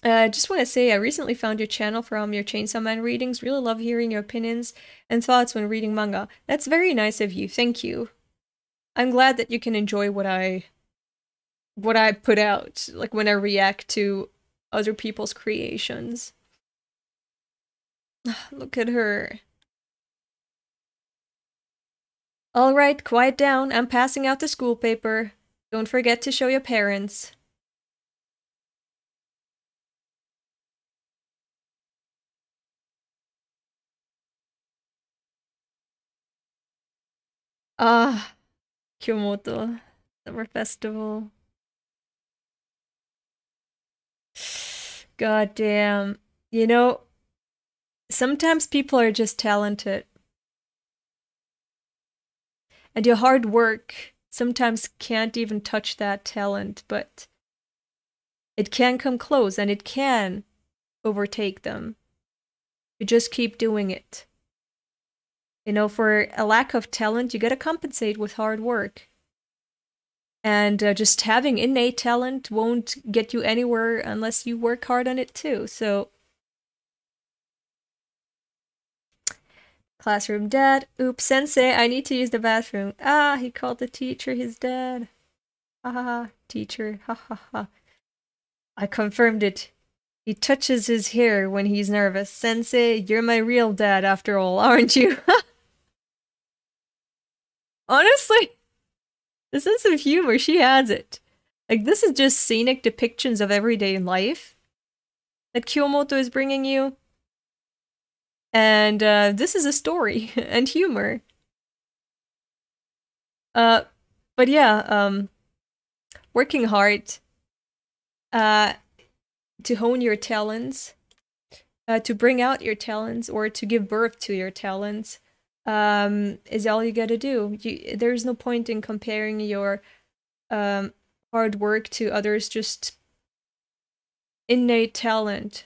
I uh, just want to say I recently found your channel from your Chainsaw Man readings. Really love hearing your opinions and thoughts when reading manga. That's very nice of you. Thank you. I'm glad that you can enjoy what I what I put out, like when I react to other people's creations. Look at her. All right, quiet down. I'm passing out the school paper. Don't forget to show your parents. Ah, Kyomoto Summer Festival. God damn. You know, sometimes people are just talented. And your hard work sometimes can't even touch that talent, but it can come close and it can overtake them. You just keep doing it. You know, for a lack of talent, you gotta compensate with hard work. And uh, just having innate talent won't get you anywhere unless you work hard on it too. So, classroom dad. Oops, sensei, I need to use the bathroom. Ah, he called the teacher his dad. Ha ha ha, teacher. Ha ha ha. I confirmed it. He touches his hair when he's nervous. Sensei, you're my real dad after all, aren't you? Honestly, the sense of humor, she has it. Like, this is just scenic depictions of everyday life that Kyomoto is bringing you. And uh, this is a story and humor. Uh, but yeah, um, working hard uh, to hone your talents, uh, to bring out your talents, or to give birth to your talents um, is all you gotta do. You, there's no point in comparing your um, hard work to others, just innate talent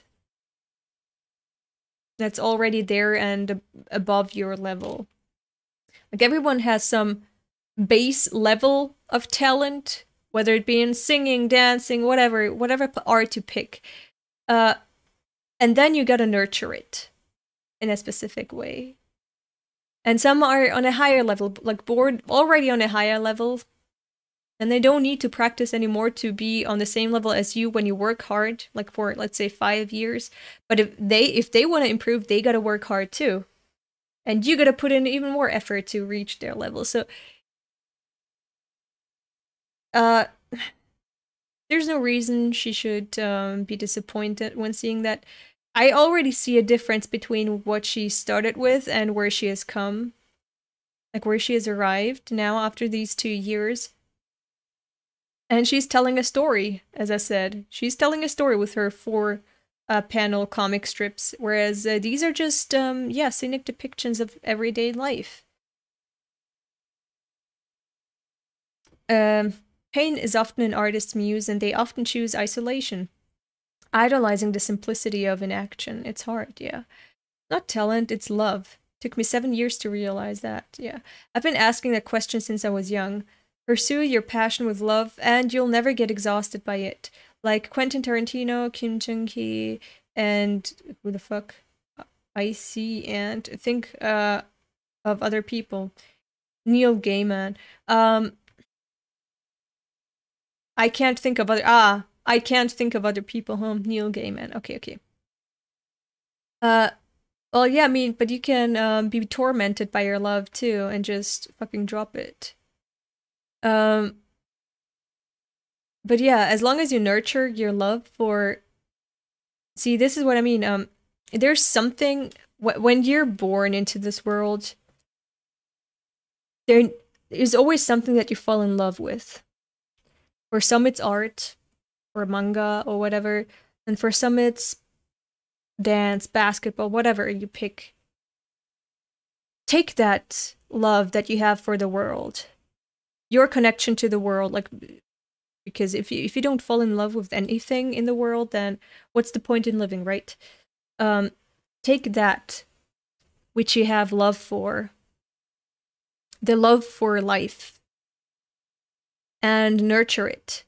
that's already there and above your level. Like everyone has some base level of talent, whether it be in singing, dancing, whatever, whatever art you pick. Uh, and then you gotta nurture it in a specific way and some are on a higher level like board already on a higher level. And they don't need to practice anymore to be on the same level as you when you work hard like for let's say five years. But if they if they want to improve they got to work hard too. And you got to put in even more effort to reach their level. So uh there's no reason she should um, be disappointed when seeing that I already see a difference between what she started with and where she has come. Like where she has arrived now after these two years. And she's telling a story, as I said. She's telling a story with her four uh, panel comic strips, whereas uh, these are just, um, yeah, scenic depictions of everyday life. Um, pain is often an artist's muse, and they often choose isolation idolizing the simplicity of inaction. It's hard, yeah. Not talent, it's love. Took me seven years to realize that, yeah. I've been asking that question since I was young. Pursue your passion with love, and you'll never get exhausted by it. Like Quentin Tarantino, Kim Jung-gi, and who the fuck? I see and think uh, of other people. Neil Gaiman. Um, I can't think of other. Ah, I can't think of other people. Huh? Neil Gaiman. Okay, okay. Uh, well, yeah, I mean, but you can um, be tormented by your love too and just fucking drop it. Um, but yeah, as long as you nurture your love for. See, this is what I mean. Um, there's something when you're born into this world. There is always something that you fall in love with. For some, it's art or manga or whatever. And for some, it's dance, basketball, whatever you pick. Take that love that you have for the world, your connection to the world, like because if you if you don't fall in love with anything in the world, then what's the point in living, right? Um, take that which you have love for, the love for life, and nurture it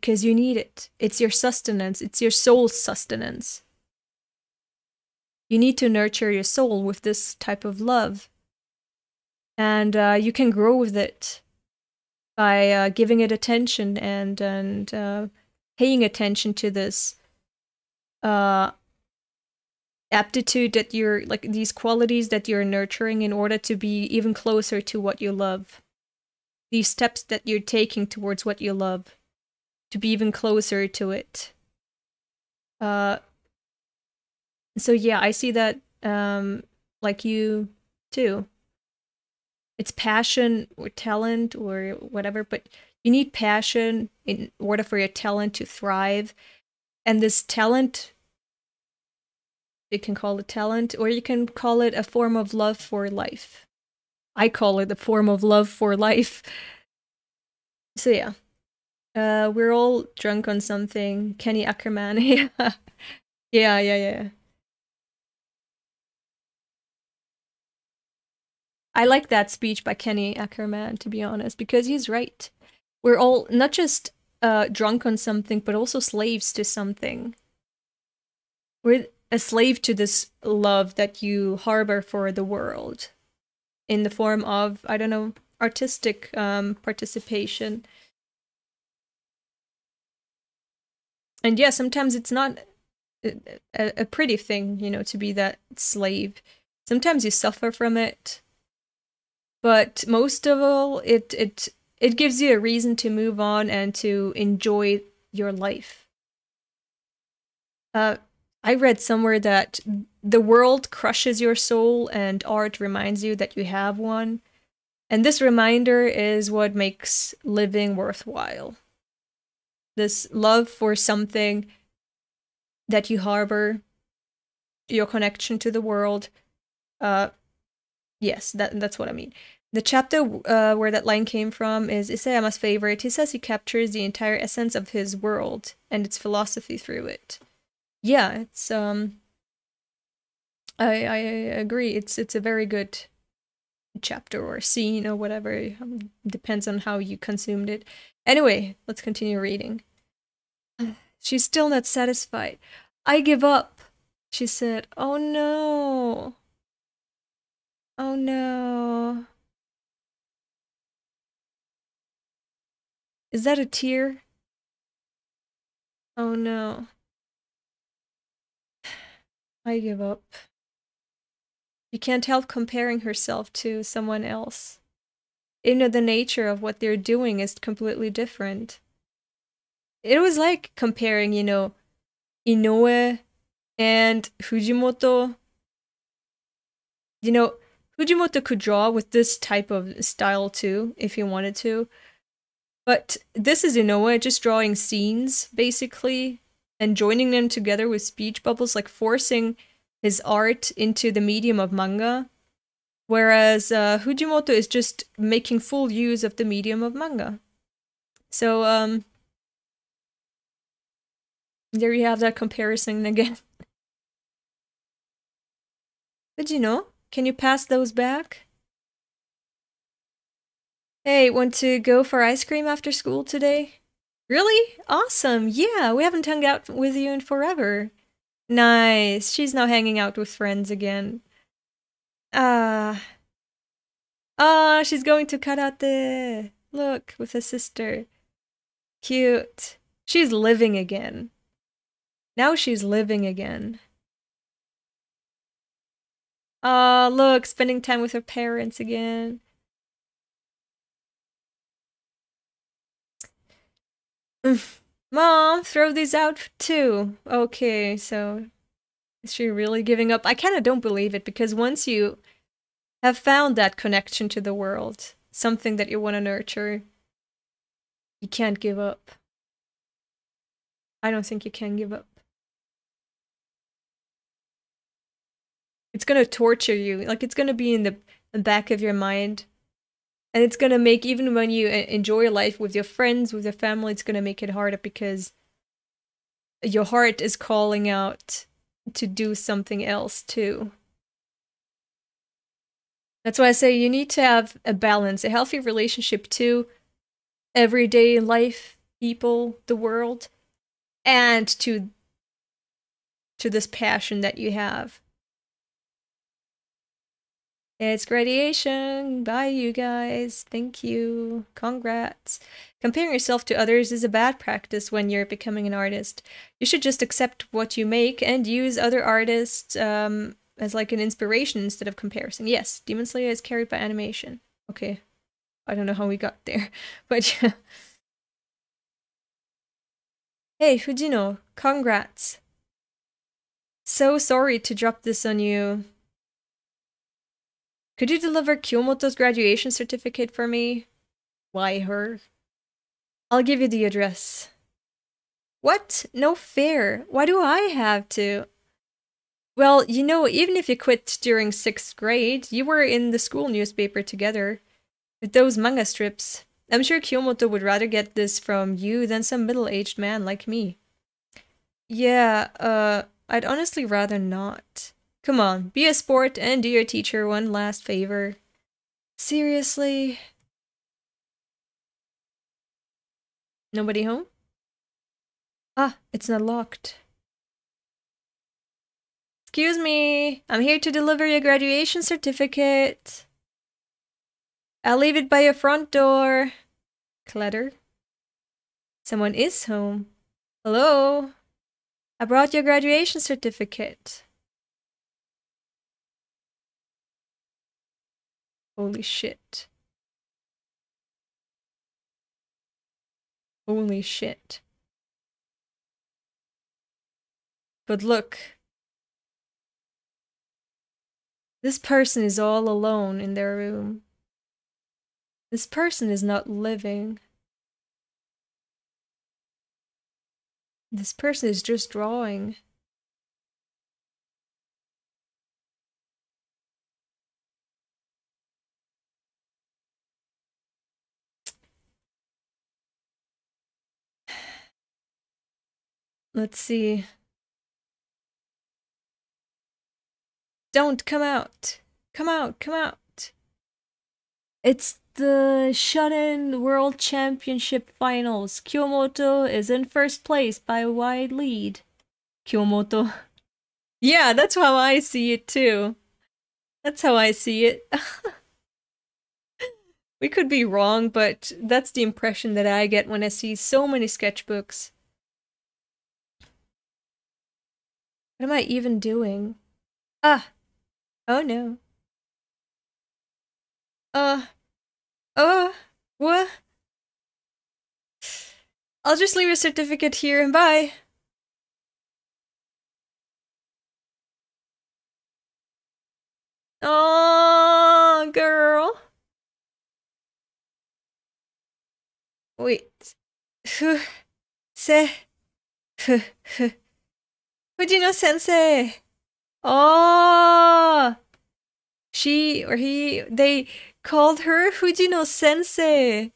because you need it. It's your sustenance, it's your soul's sustenance. You need to nurture your soul with this type of love. And uh, you can grow with it by uh, giving it attention and and uh, paying attention to this uh, aptitude that you're like these qualities that you're nurturing in order to be even closer to what you love. These steps that you're taking towards what you love to be even closer to it. Uh, so yeah, I see that um, like you too. It's passion or talent or whatever, but you need passion in order for your talent to thrive. And this talent, you can call it talent, or you can call it a form of love for life. I call it a form of love for life. So yeah, uh, we're all drunk on something. Kenny Ackerman. yeah. yeah, yeah, yeah. I like that speech by Kenny Ackerman, to be honest, because he's right. We're all not just uh, drunk on something, but also slaves to something. We're a slave to this love that you harbor for the world in the form of, I don't know, artistic um, participation and yeah, sometimes it's not a, a pretty thing, you know, to be that slave. Sometimes you suffer from it, but most of all, it it it gives you a reason to move on and to enjoy your life. Uh, I read somewhere that the world crushes your soul and art reminds you that you have one. And this reminder is what makes living worthwhile this love for something that you harbor, your connection to the world. Uh, yes, that that's what I mean. The chapter uh, where that line came from is Isayama's favorite. He says he captures the entire essence of his world and its philosophy through it. Yeah, it's um. I I agree. It's it's a very good chapter or scene or whatever. Um, depends on how you consumed it. Anyway, let's continue reading. She's still not satisfied. I give up, she said. Oh no. Oh no. Is that a tear? Oh no. I give up. You can't help comparing herself to someone else. You know, the nature of what they're doing is completely different it was like comparing, you know, Inoue and Fujimoto. You know, Fujimoto could draw with this type of style too, if he wanted to. But this is Inoue just drawing scenes, basically, and joining them together with speech bubbles, like forcing his art into the medium of manga. Whereas uh, Fujimoto is just making full use of the medium of manga. So, um, there you have that comparison again. Did you know? Can you pass those back? Hey, want to go for ice cream after school today? Really? Awesome. Yeah, we haven't hung out with you in forever. Nice. She's now hanging out with friends again. Ah. Ah, she's going to karate. Look, with her sister. Cute. She's living again. Now she's living again. Ah, look, spending time with her parents again. Mom, throw these out too. Okay, so is she really giving up? I kind of don't believe it because once you have found that connection to the world, something that you want to nurture, you can't give up. I don't think you can give up. It's gonna torture you. Like it's gonna be in the, back of your mind, and it's gonna make even when you enjoy life with your friends, with your family, it's gonna make it harder because your heart is calling out to do something else too. That's why I say you need to have a balance, a healthy relationship to everyday life, people, the world, and to to this passion that you have. It's graduation. Bye, you guys. Thank you. Congrats. Comparing yourself to others is a bad practice when you're becoming an artist. You should just accept what you make and use other artists um, as like an inspiration instead of comparison. Yes, Demon Slayer is carried by animation. Okay. I don't know how we got there, but yeah. Hey, Fujino, congrats. So sorry to drop this on you. Could you deliver Kyomoto's graduation certificate for me? Why her? I'll give you the address. What? No fair. Why do I have to? Well, you know, even if you quit during sixth grade, you were in the school newspaper together. With those manga strips. I'm sure Kyomoto would rather get this from you than some middle-aged man like me. Yeah, uh, I'd honestly rather not. Come on, be a sport and do your teacher one last favor. Seriously? Nobody home? Ah, it's not locked. Excuse me, I'm here to deliver your graduation certificate. I'll leave it by your front door. Clutter. Someone is home. Hello? I brought your graduation certificate. Holy shit. Holy shit. But look. This person is all alone in their room. This person is not living. This person is just drawing. Let's see. Don't come out. Come out, come out. It's the Shonen World Championship Finals. Kyomoto is in first place by a wide lead. Kyomoto. Yeah, that's how I see it too. That's how I see it. we could be wrong, but that's the impression that I get when I see so many sketchbooks. What am I even doing? Ah! Oh no. Uh. Uh. What? I'll just leave a certificate here and bye. Oh, girl. Wait. Se. Fujino sensei. Oh. She or he they called her Fujino sensei.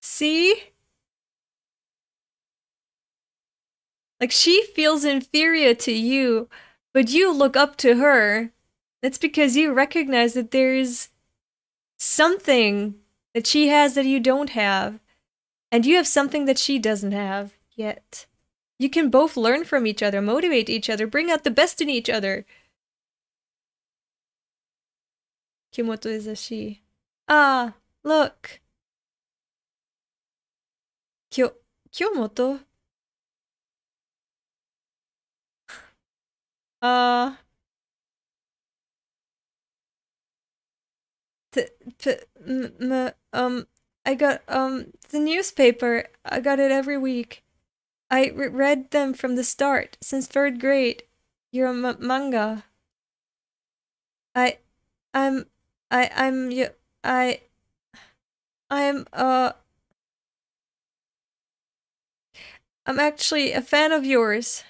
See? Like she feels inferior to you, but you look up to her. That's because you recognize that there's something that she has that you don't have, and you have something that she doesn't have yet. You can both learn from each other, motivate each other, bring out the best in each other. A she. Ah, look. Kyo Kyomoto? Uh, t, t, m, m, um, I got, um, the newspaper. I got it every week. I re read them from the start, since third grade. You're a manga. I, I'm, I, I'm, you, I, I'm, uh, I'm actually a fan of yours.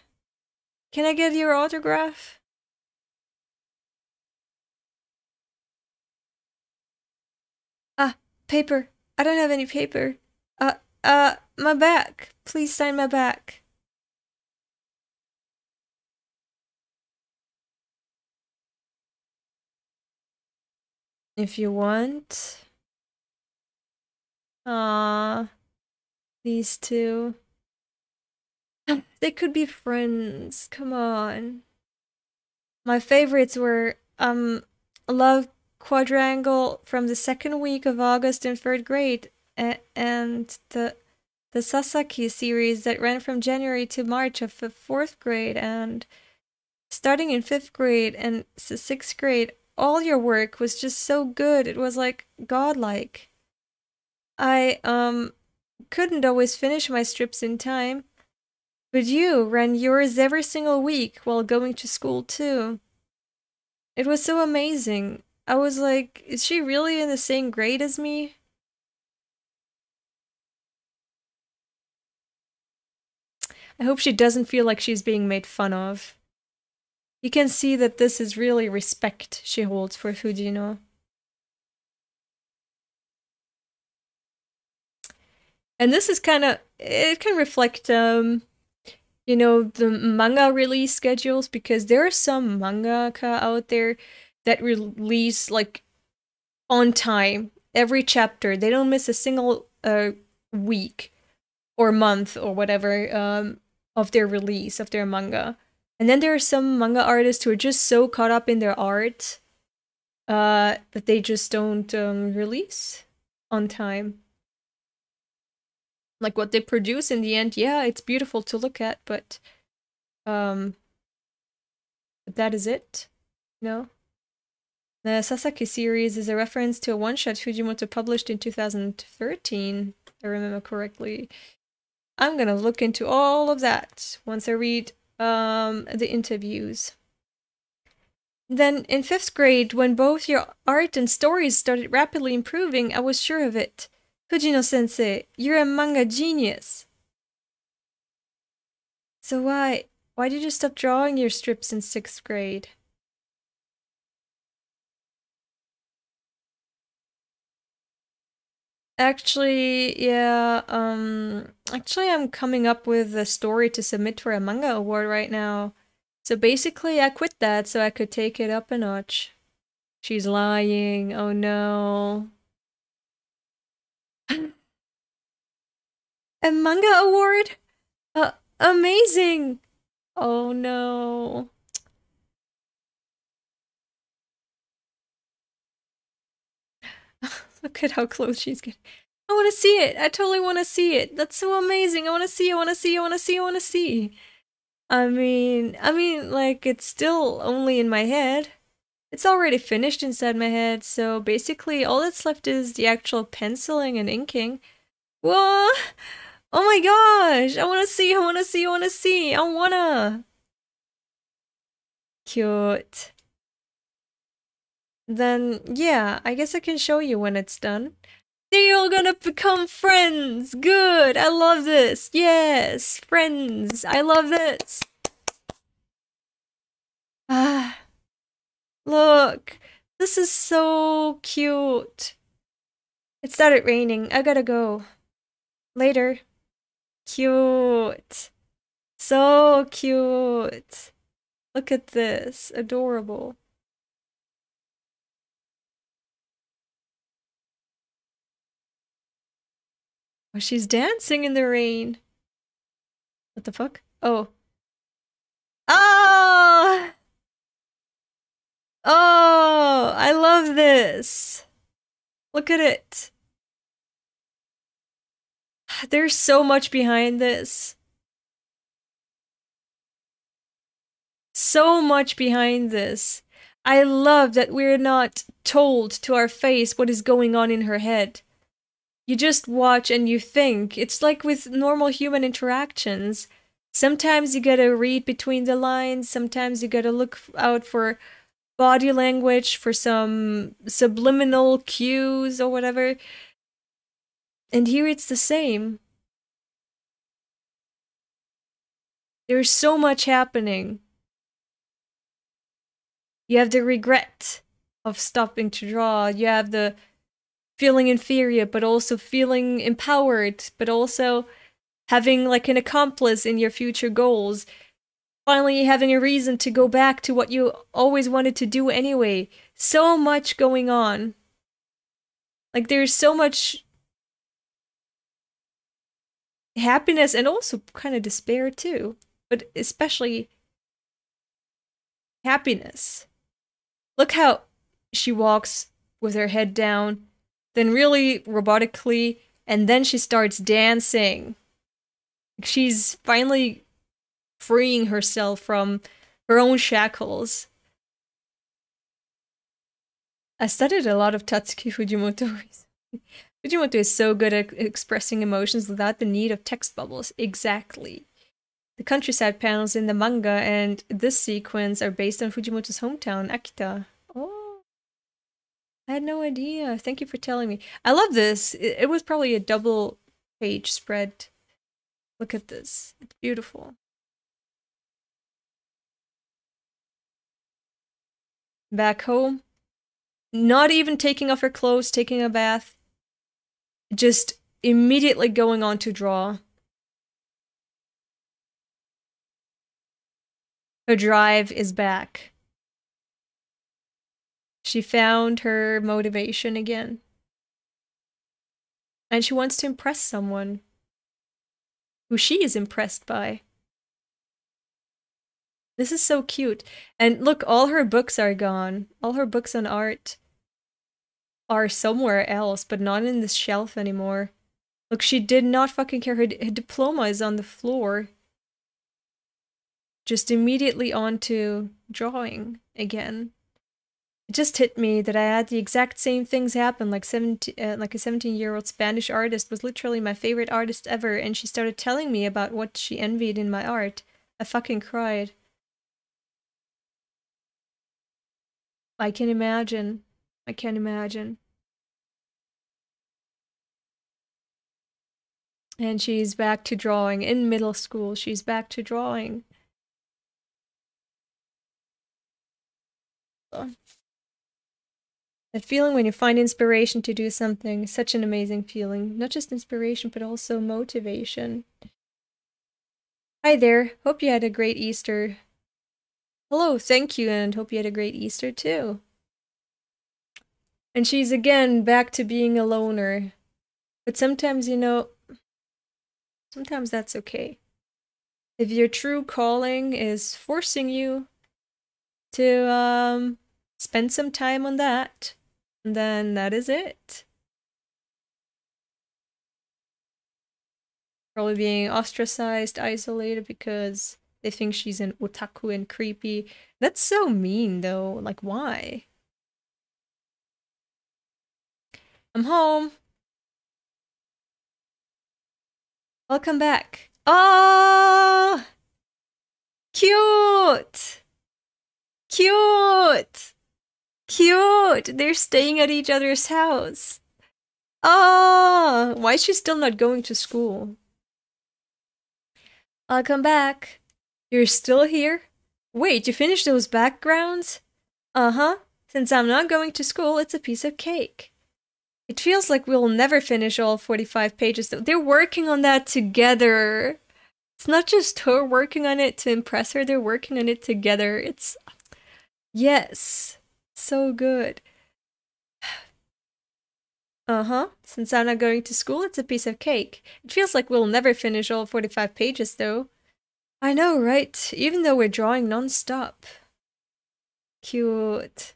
Can I get your autograph? Ah, paper. I don't have any paper. Uh, uh, my back. Please sign my back. If you want. Ah, these two. they could be friends. Come on. My favorites were um Love Quadrangle from the second week of August in third grade and the the Sasaki series that ran from January to March of the fourth grade and starting in fifth grade and sixth grade, all your work was just so good. It was like godlike. I um couldn't always finish my strips in time, but you ran yours every single week while going to school too. It was so amazing. I was like, is she really in the same grade as me? I hope she doesn't feel like she's being made fun of. You can see that this is really respect she holds for Fujino. And this is kind of, it can reflect, um, you know, the manga release schedules because there are some mangaka out there that release like on time every chapter. They don't miss a single uh, week or month or whatever um, of their release of their manga. And then there are some manga artists who are just so caught up in their art uh, that they just don't um, release on time. Like what they produce in the end, yeah, it's beautiful to look at, but um, but that is it. No. The Sasaki series is a reference to a one-shot Fujimoto published in 2013, I remember correctly. I'm gonna look into all of that once I read um, the interviews. Then in fifth grade, when both your art and stories started rapidly improving, I was sure of it. Fujino sensei, you're a manga genius. So why, why did you stop drawing your strips in sixth grade? Actually, yeah, um, actually I'm coming up with a story to submit for a manga award right now. So basically I quit that so I could take it up a notch. She's lying, oh no. a manga award? Uh, amazing! Oh no. Look at how close she's getting. I want to see it. I totally want to see it. That's so amazing. I want to see. I want to see. I want to see. I want to see. I mean, I mean, like it's still only in my head. It's already finished inside my head, so basically all that's left is the actual penciling and inking. Whoa! Oh my gosh! I wanna see, I wanna see, I wanna see, I wanna! Cute. Then, yeah, I guess I can show you when it's done. They're all gonna become friends! Good! I love this! Yes! Friends! I love this! Ah. Look! This is so cute! It started raining. I gotta go. Later. Cute! So cute! Look at this. Adorable. Oh, she's dancing in the rain. What the fuck? Oh. Oh! Oh, I love this. Look at it. There's so much behind this. So much behind this. I love that we're not told to our face what is going on in her head you just watch and you think. It's like with normal human interactions. Sometimes you gotta read between the lines, sometimes you gotta look out for body language, for some subliminal cues or whatever. And here it's the same. There's so much happening. You have the regret of stopping to draw, you have the feeling inferior, but also feeling empowered, but also having like an accomplice in your future goals. Finally, having a reason to go back to what you always wanted to do anyway. So much going on. Like there's so much happiness and also kind of despair too, but especially happiness. Look how she walks with her head down, then really robotically, and then she starts dancing. She's finally freeing herself from her own shackles. I studied a lot of Tatsuki Fujimoto. Fujimoto is so good at expressing emotions without the need of text bubbles. Exactly. The countryside panels in the manga and this sequence are based on Fujimoto's hometown, Akita. I had no idea. Thank you for telling me. I love this. It, it was probably a double page spread. Look at this. It's beautiful. Back home, not even taking off her clothes, taking a bath, just immediately going on to draw. Her drive is back. She found her motivation again. And she wants to impress someone who she is impressed by. This is so cute. And look, all her books are gone. All her books on art are somewhere else, but not in this shelf anymore. Look, she did not fucking care. Her, her diploma is on the floor. Just immediately on to drawing again. Just hit me that I had the exact same things happen. Like 17, uh, like a 17-year-old Spanish artist was literally my favorite artist ever, and she started telling me about what she envied in my art. I fucking cried. I can imagine. I can imagine. And she's back to drawing in middle school. She's back to drawing. That feeling when you find inspiration to do something, such an amazing feeling. Not just inspiration, but also motivation. Hi there, hope you had a great Easter. Hello, thank you, and hope you had a great Easter too. And she's again back to being a loner. But sometimes, you know, sometimes that's okay. If your true calling is forcing you to um, spend some time on that, then that is it. Probably being ostracized, isolated because they think she's an otaku and creepy. That's so mean, though. Like, why? I'm home. Welcome back. Oh! Cute! Cute! Cute! They're staying at each other's house. Oh! Why is she still not going to school? I'll come back. You're still here? Wait, you finished those backgrounds? Uh-huh. Since I'm not going to school, it's a piece of cake. It feels like we'll never finish all 45 pages. They're working on that together. It's not just her working on it to impress her, they're working on it together. It's. Yes. So good. Uh huh. Since I'm not going to school, it's a piece of cake. It feels like we'll never finish all 45 pages, though. I know, right? Even though we're drawing non-stop. Cute.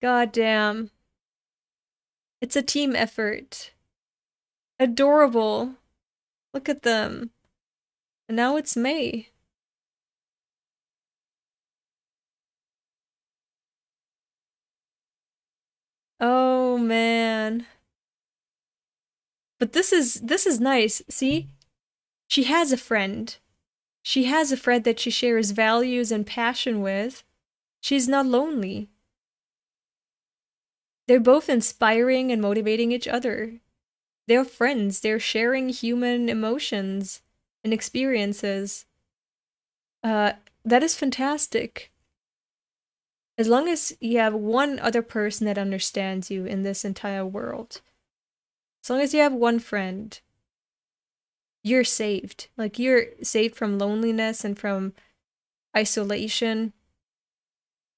God damn. It's a team effort. Adorable. Look at them. And now it's May. Oh man. But this is this is nice. See? She has a friend. She has a friend that she shares values and passion with. She's not lonely. They're both inspiring and motivating each other. They're friends, they're sharing human emotions and experiences. Uh, that is fantastic. As long as you have one other person that understands you in this entire world, as long as you have one friend, you're saved. Like you're saved from loneliness and from isolation.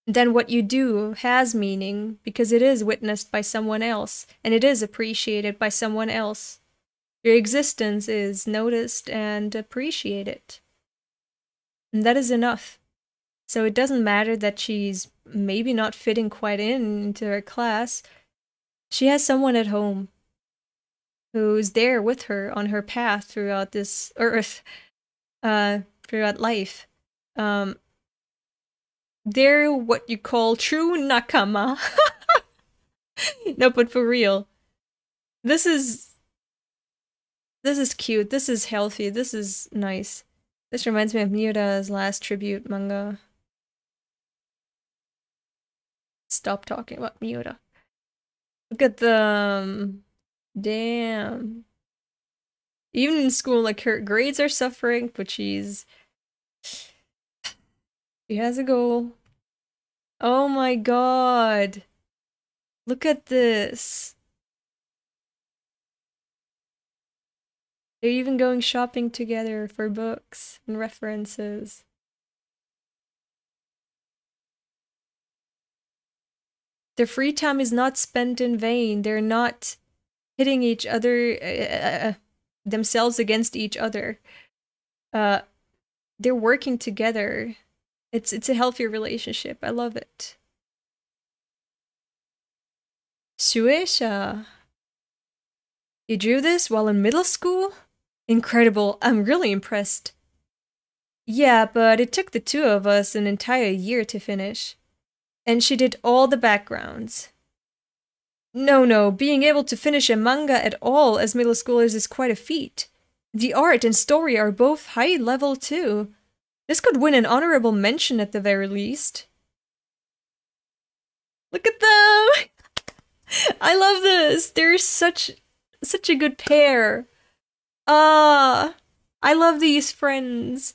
then what you do has meaning because it is witnessed by someone else and it is appreciated by someone else. Your existence is noticed and appreciated. And that is enough. So it doesn't matter that she's maybe not fitting quite in into her class. She has someone at home who's there with her on her path throughout this earth, uh, throughout life. Um, they're what you call true nakama. no, but for real, this is this is cute. This is healthy. This is nice. This reminds me of Miura's last tribute manga. Stop talking about Miura. Look at them. Damn. Even in school, like her grades are suffering, but she's she has a goal. Oh my god. Look at this. They're even going shopping together for books and references. Their free time is not spent in vain. They're not hitting each other, uh, themselves against each other. Uh, they're working together. It's it's a healthier relationship. I love it. Shueisha. You drew this while in middle school? Incredible. I'm really impressed. Yeah, but it took the two of us an entire year to finish. And she did all the backgrounds. No, no, being able to finish a manga at all as middle schoolers is quite a feat. The art and story are both high level too. This could win an honorable mention at the very least. Look at them! I love this! They're such such a good pair. Ah, I love these friends.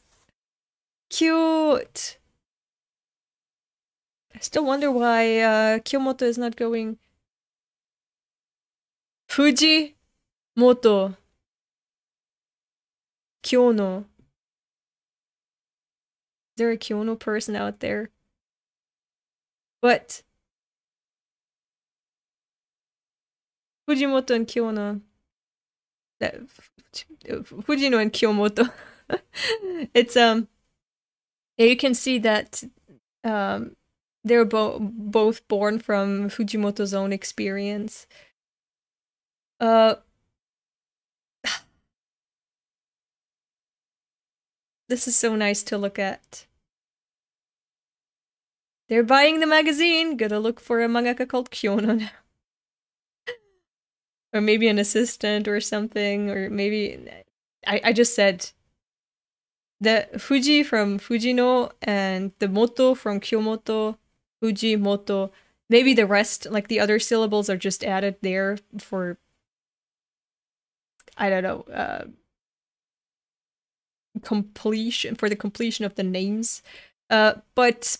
Cute. I still wonder why uh, is not going. Fuji Moto Kyono there a Kyono person out there? But Fujimoto and Kyono. That Fujino and Kyomoto. it's um you can see that um they're bo- both born from Fujimoto's own experience. Uh This is so nice to look at. They're buying the magazine. Gotta look for a mangaka called Kyono now. or maybe an assistant or something, or maybe I, I just said the Fuji from Fujino and the Moto from Kyomoto, Fuji, Moto. Maybe the rest, like the other syllables, are just added there for I don't know, uh, completion for the completion of the names. Uh, but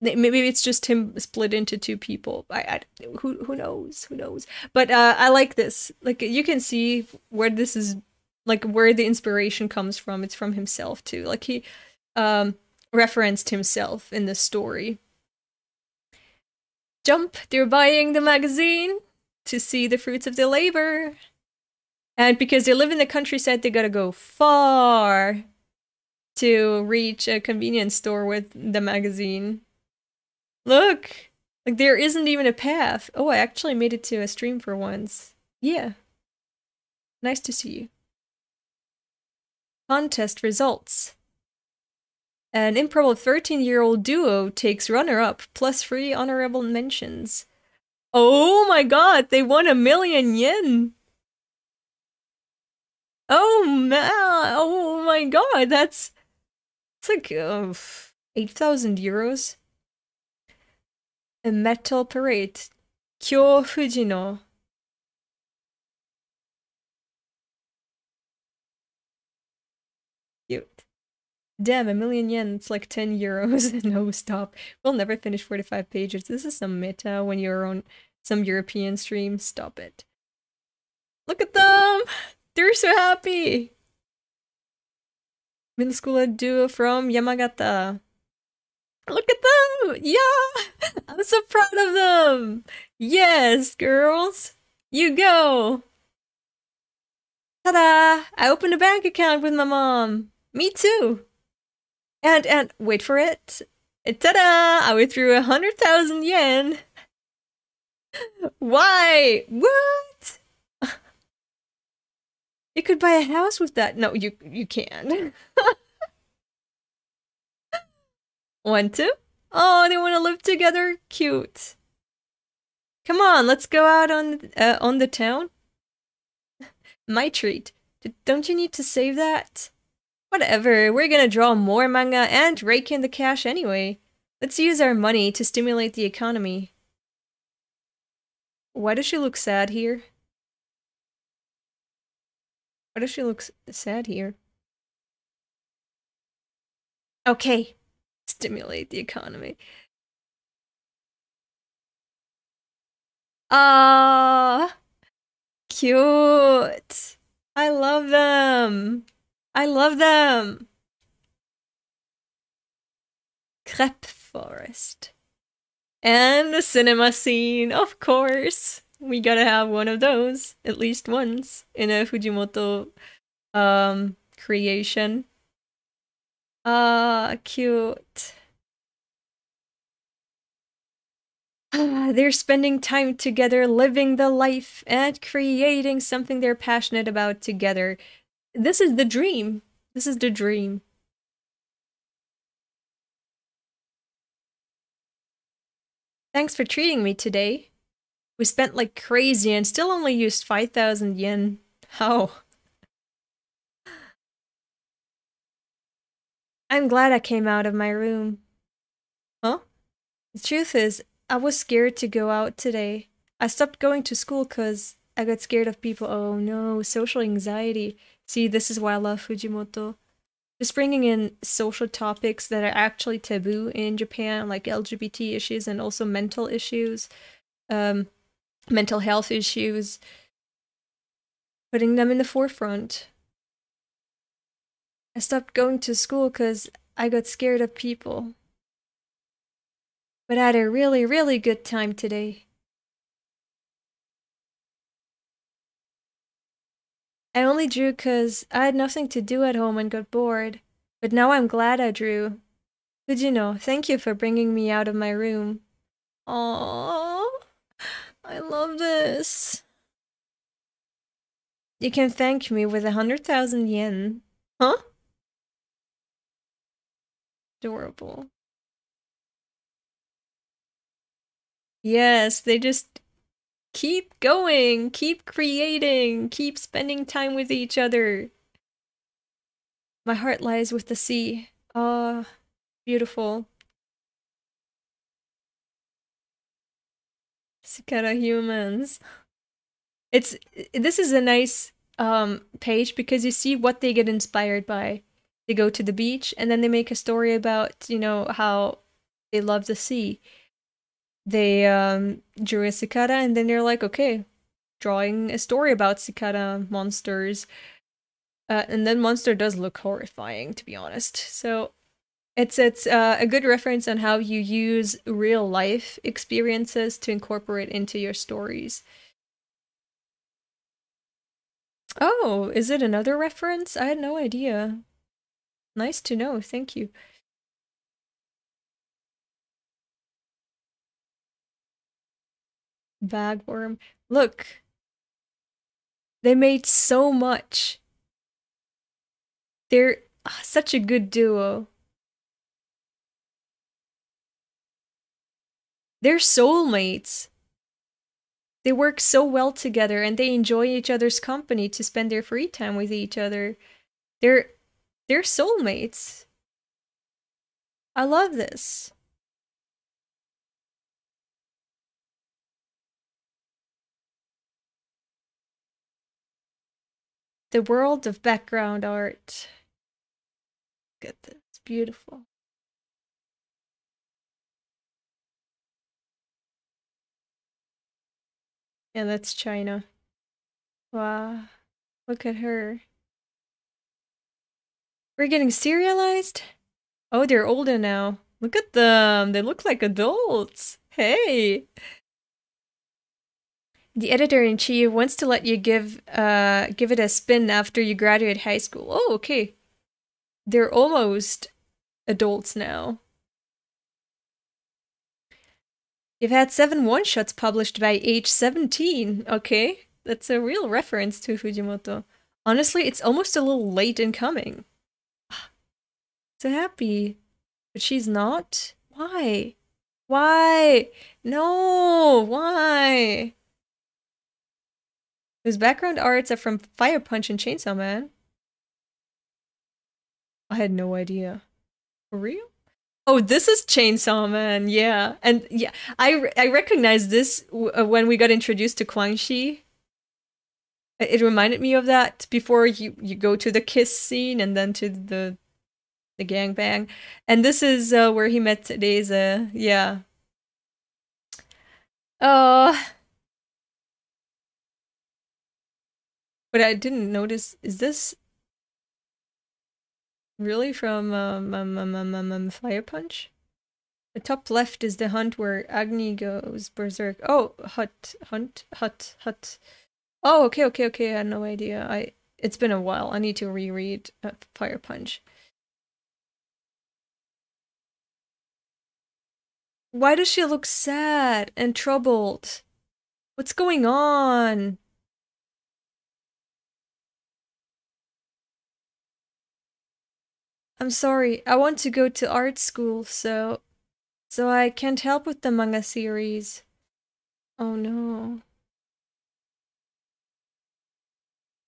maybe it's just him split into two people. I, I who who knows who knows. But uh, I like this. Like you can see where this is like where the inspiration comes from. It's from himself too. Like he um referenced himself in the story. Jump! They're buying the magazine to see the fruits of their labor. And because they live in the countryside, they gotta go far to reach a convenience store with the magazine. Look! Like, there isn't even a path. Oh, I actually made it to a stream for once. Yeah. Nice to see you. Contest results. An improbable 13 year old duo takes runner up, plus three honorable mentions. Oh my god, they won a million yen! Oh man! Oh my god! That's it's like uh, eight thousand euros. A metal parade, Kyo Fujino. Damn, a million yen, it's like 10 euros. no, stop. We'll never finish 45 pages. This is some meta when you're on some European stream. Stop it. Look at them! They're so happy! Middle school duo from Yamagata. Look at them! Yeah! I'm so proud of them! Yes, girls! You go! Ta-da! I opened a bank account with my mom! Me too! And, and, wait for it. Ta-da! I withdrew a hundred thousand yen! Why? What? You could buy a house with that. No, you you can. Want to? Oh, they want to live together. Cute. Come on, let's go out on uh, on the town. My treat. D don't you need to save that? Whatever, we're gonna draw more manga and rake in the cash anyway. Let's use our money to stimulate the economy. Why does she look sad here? Why does she look sad here? Okay. Stimulate the economy. Ah, cute. I love them. I love them. Crepe forest. And the cinema scene, of course we gotta have one of those at least once in a Fujimoto um creation. Ah, cute. they're spending time together, living the life, and creating something they're passionate about together. This is the dream. This is the dream. Thanks for treating me today. We spent like crazy and still only used 5,000 yen. How? I'm glad I came out of my room. Huh? The truth is, I was scared to go out today. I stopped going to school because I got scared of people. Oh no, social anxiety. See, this is why I love Fujimoto. Just bringing in social topics that are actually taboo in Japan, like LGBT issues and also mental issues. Um, mental health issues, putting them in the forefront. I stopped going to school because I got scared of people. But I had a really, really good time today. I only drew because I had nothing to do at home and got bored. But now I'm glad I drew. Fujino, thank you for bringing me out of my room. Aww. I love this. You can thank me with a hundred thousand yen. Huh? Adorable. Yes, they just keep going, keep creating, keep spending time with each other. My heart lies with the sea. Ah, oh, beautiful. Cicada humans. It's this is a nice um page because you see what they get inspired by. They go to the beach and then they make a story about, you know, how they love the sea. They um drew a cicada and then they're like, okay, drawing a story about cicada monsters. Uh, and then monster does look horrifying, to be honest. So it's it's uh, a good reference on how you use real life experiences to incorporate into your stories. Oh, is it another reference? I had no idea. Nice to know, thank you. Bagworm. Look. They made so much. They're uh, such a good duo. They're soulmates. They work so well together and they enjoy each other's company to spend their free time with each other. They're they're soulmates. I love this. The world of background art. Look at this, beautiful. Yeah, that's China. Wow. Look at her. We're getting serialized? Oh, they're older now. Look at them. They look like adults. Hey. The editor in chief wants to let you give uh give it a spin after you graduate high school. Oh, okay. They're almost adults now. You've had seven one-shots published by age 17. Okay, that's a real reference to Fujimoto. Honestly, it's almost a little late in coming. So happy. But she's not? Why? Why? No, why? Whose background arts are from Fire Punch and Chainsaw Man? I had no idea. For real? Oh, this is Chainsaw Man, yeah. And yeah, I, I recognize this uh, when we got introduced to Quanxi. It reminded me of that before you, you go to the kiss scene and then to the the gangbang. And this is uh, where he met Daisa, yeah. Uh, but I didn't notice, is this Really? From um, um, um, um, um, um, Fire Punch? The top left is the hunt where Agni goes berserk. Oh, hut, hunt, hut, hut. Oh, okay, okay, okay. I had no idea. I it's been a while. I need to reread uh, Fire Punch. Why does she look sad and troubled? What's going on? I'm sorry, I want to go to art school, so... So I can't help with the manga series. Oh no.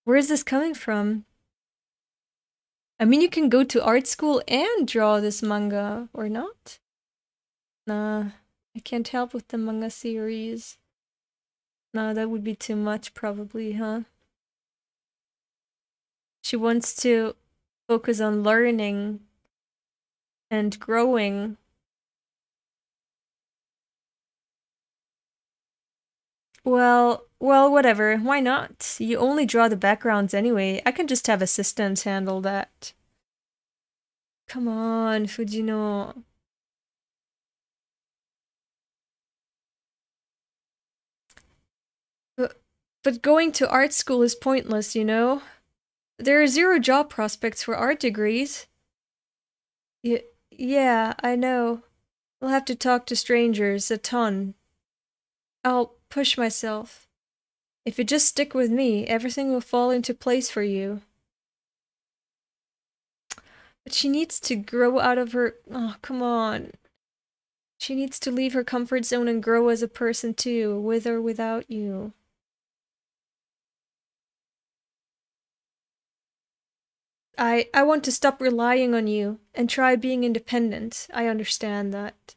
Where is this coming from? I mean, you can go to art school and draw this manga, or not? Nah, I can't help with the manga series. Nah, that would be too much probably, huh? She wants to focus on learning and growing. Well, well, whatever. Why not? You only draw the backgrounds anyway. I can just have assistants handle that. Come on, Fujino. But, but going to art school is pointless, you know? There are zero job prospects for art degrees. Y yeah, I know. We'll have to talk to strangers a ton. I'll push myself. If you just stick with me, everything will fall into place for you. But she needs to grow out of her... Oh, come on. She needs to leave her comfort zone and grow as a person too, with or without you. I I want to stop relying on you and try being independent. I understand that.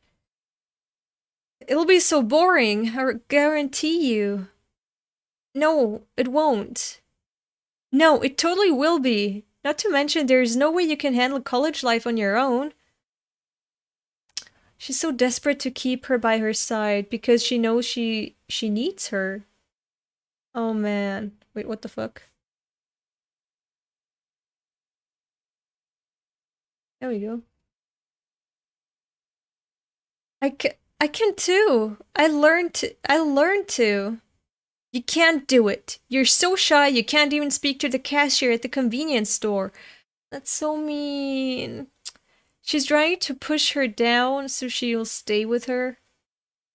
It'll be so boring, I guarantee you. No, it won't. No, it totally will be. Not to mention, there's no way you can handle college life on your own. She's so desperate to keep her by her side because she knows she she needs her. Oh man. Wait, what the fuck? There we go. I can, I can too. I learned to. I learned to. You can't do it. You're so shy you can't even speak to the cashier at the convenience store. That's so mean. She's trying to push her down so she'll stay with her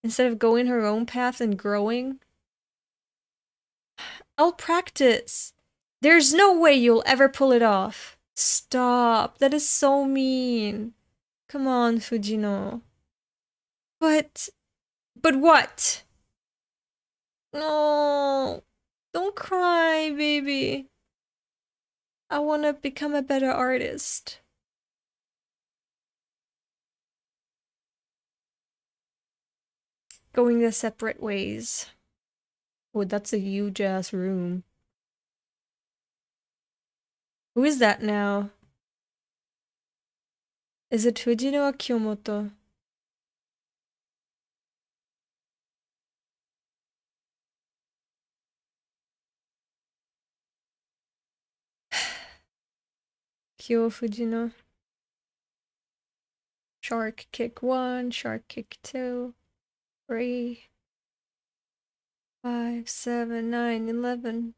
instead of going her own path and growing. I'll practice. There's no way you'll ever pull it off. Stop. That is so mean. Come on, Fujino. But... But what? No. Don't cry, baby. I want to become a better artist. Going the separate ways. Oh, that's a huge ass room. Who is that now? Is it Fujino or Kyomoto? Kyo Fujino. Shark kick one, shark kick two, three, five, seven, nine, eleven.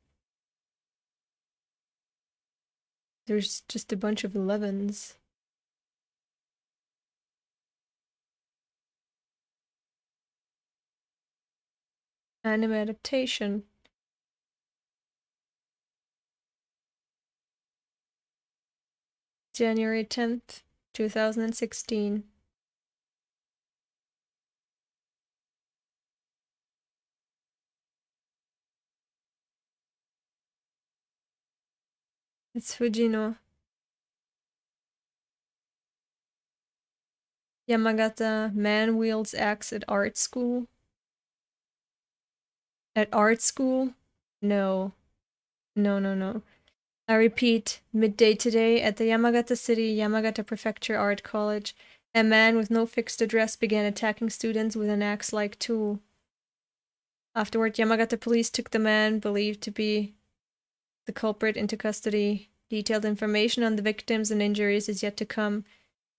There's just a bunch of 11s. Anime adaptation. January 10th, 2016. It's Fujino. Yamagata man wields axe at art school. At art school? No. No, no, no. I repeat, midday today at the Yamagata City Yamagata Prefecture Art College, a man with no fixed address began attacking students with an axe-like tool. Afterward, Yamagata police took the man, believed to be the culprit, into custody. Detailed information on the victims and injuries is yet to come.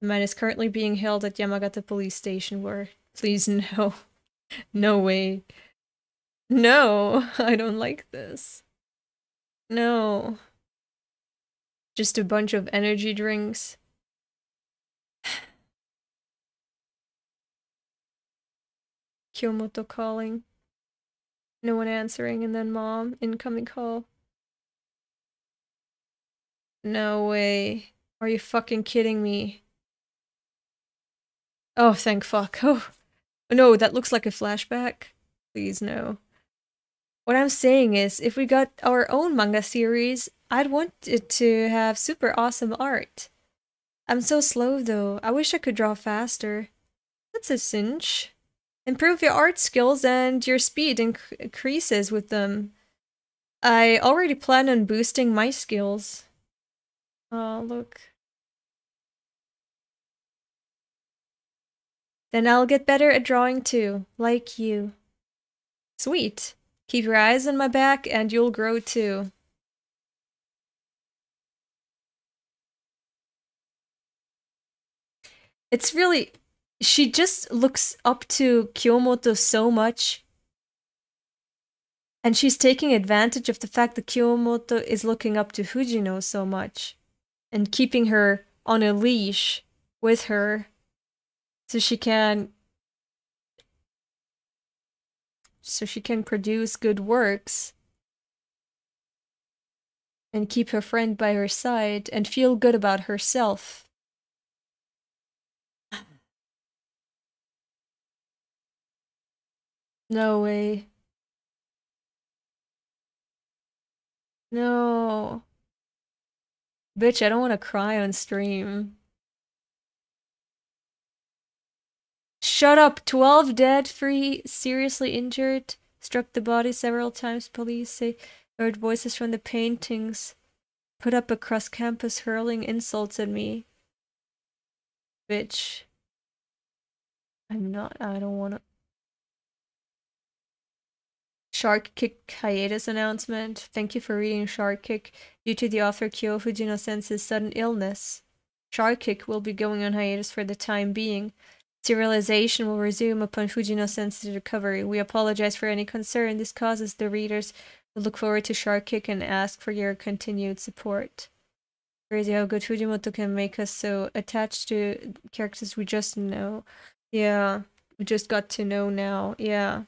The man is currently being held at Yamagata police station where... Please, no. No way. No, I don't like this. No. Just a bunch of energy drinks. Kyomoto calling. No one answering, and then mom, incoming call. No way. Are you fucking kidding me? Oh, thank fuck. Oh. No, that looks like a flashback. Please, no. What I'm saying is, if we got our own manga series, I'd want it to have super awesome art. I'm so slow though. I wish I could draw faster. That's a cinch. Improve your art skills and your speed inc increases with them. I already plan on boosting my skills. Oh, look. Then I'll get better at drawing too, like you. Sweet. Keep your eyes on my back and you'll grow too. It's really she just looks up to Kyomoto so much. And she's taking advantage of the fact that Kyomoto is looking up to Fujino so much and keeping her on a leash with her so she can so she can produce good works and keep her friend by her side and feel good about herself. No way. No. Bitch, I don't want to cry on stream. Shut up! 12 dead, 3 seriously injured, struck the body several times, police say. Heard voices from the paintings put up across campus hurling insults at me. Bitch. I'm not, I don't wanna. Shark Kick hiatus announcement. Thank you for reading Shark Kick. Due to the author Kyo Fujino Sensei's sudden illness, Shark Kick will be going on hiatus for the time being. Serialization will resume upon Fujino Sensei's recovery. We apologize for any concern this causes the readers. We look forward to Shark Kick and ask for your continued support. Crazy how good Fujimoto can make us so attached to characters we just know. Yeah, we just got to know now. Yeah.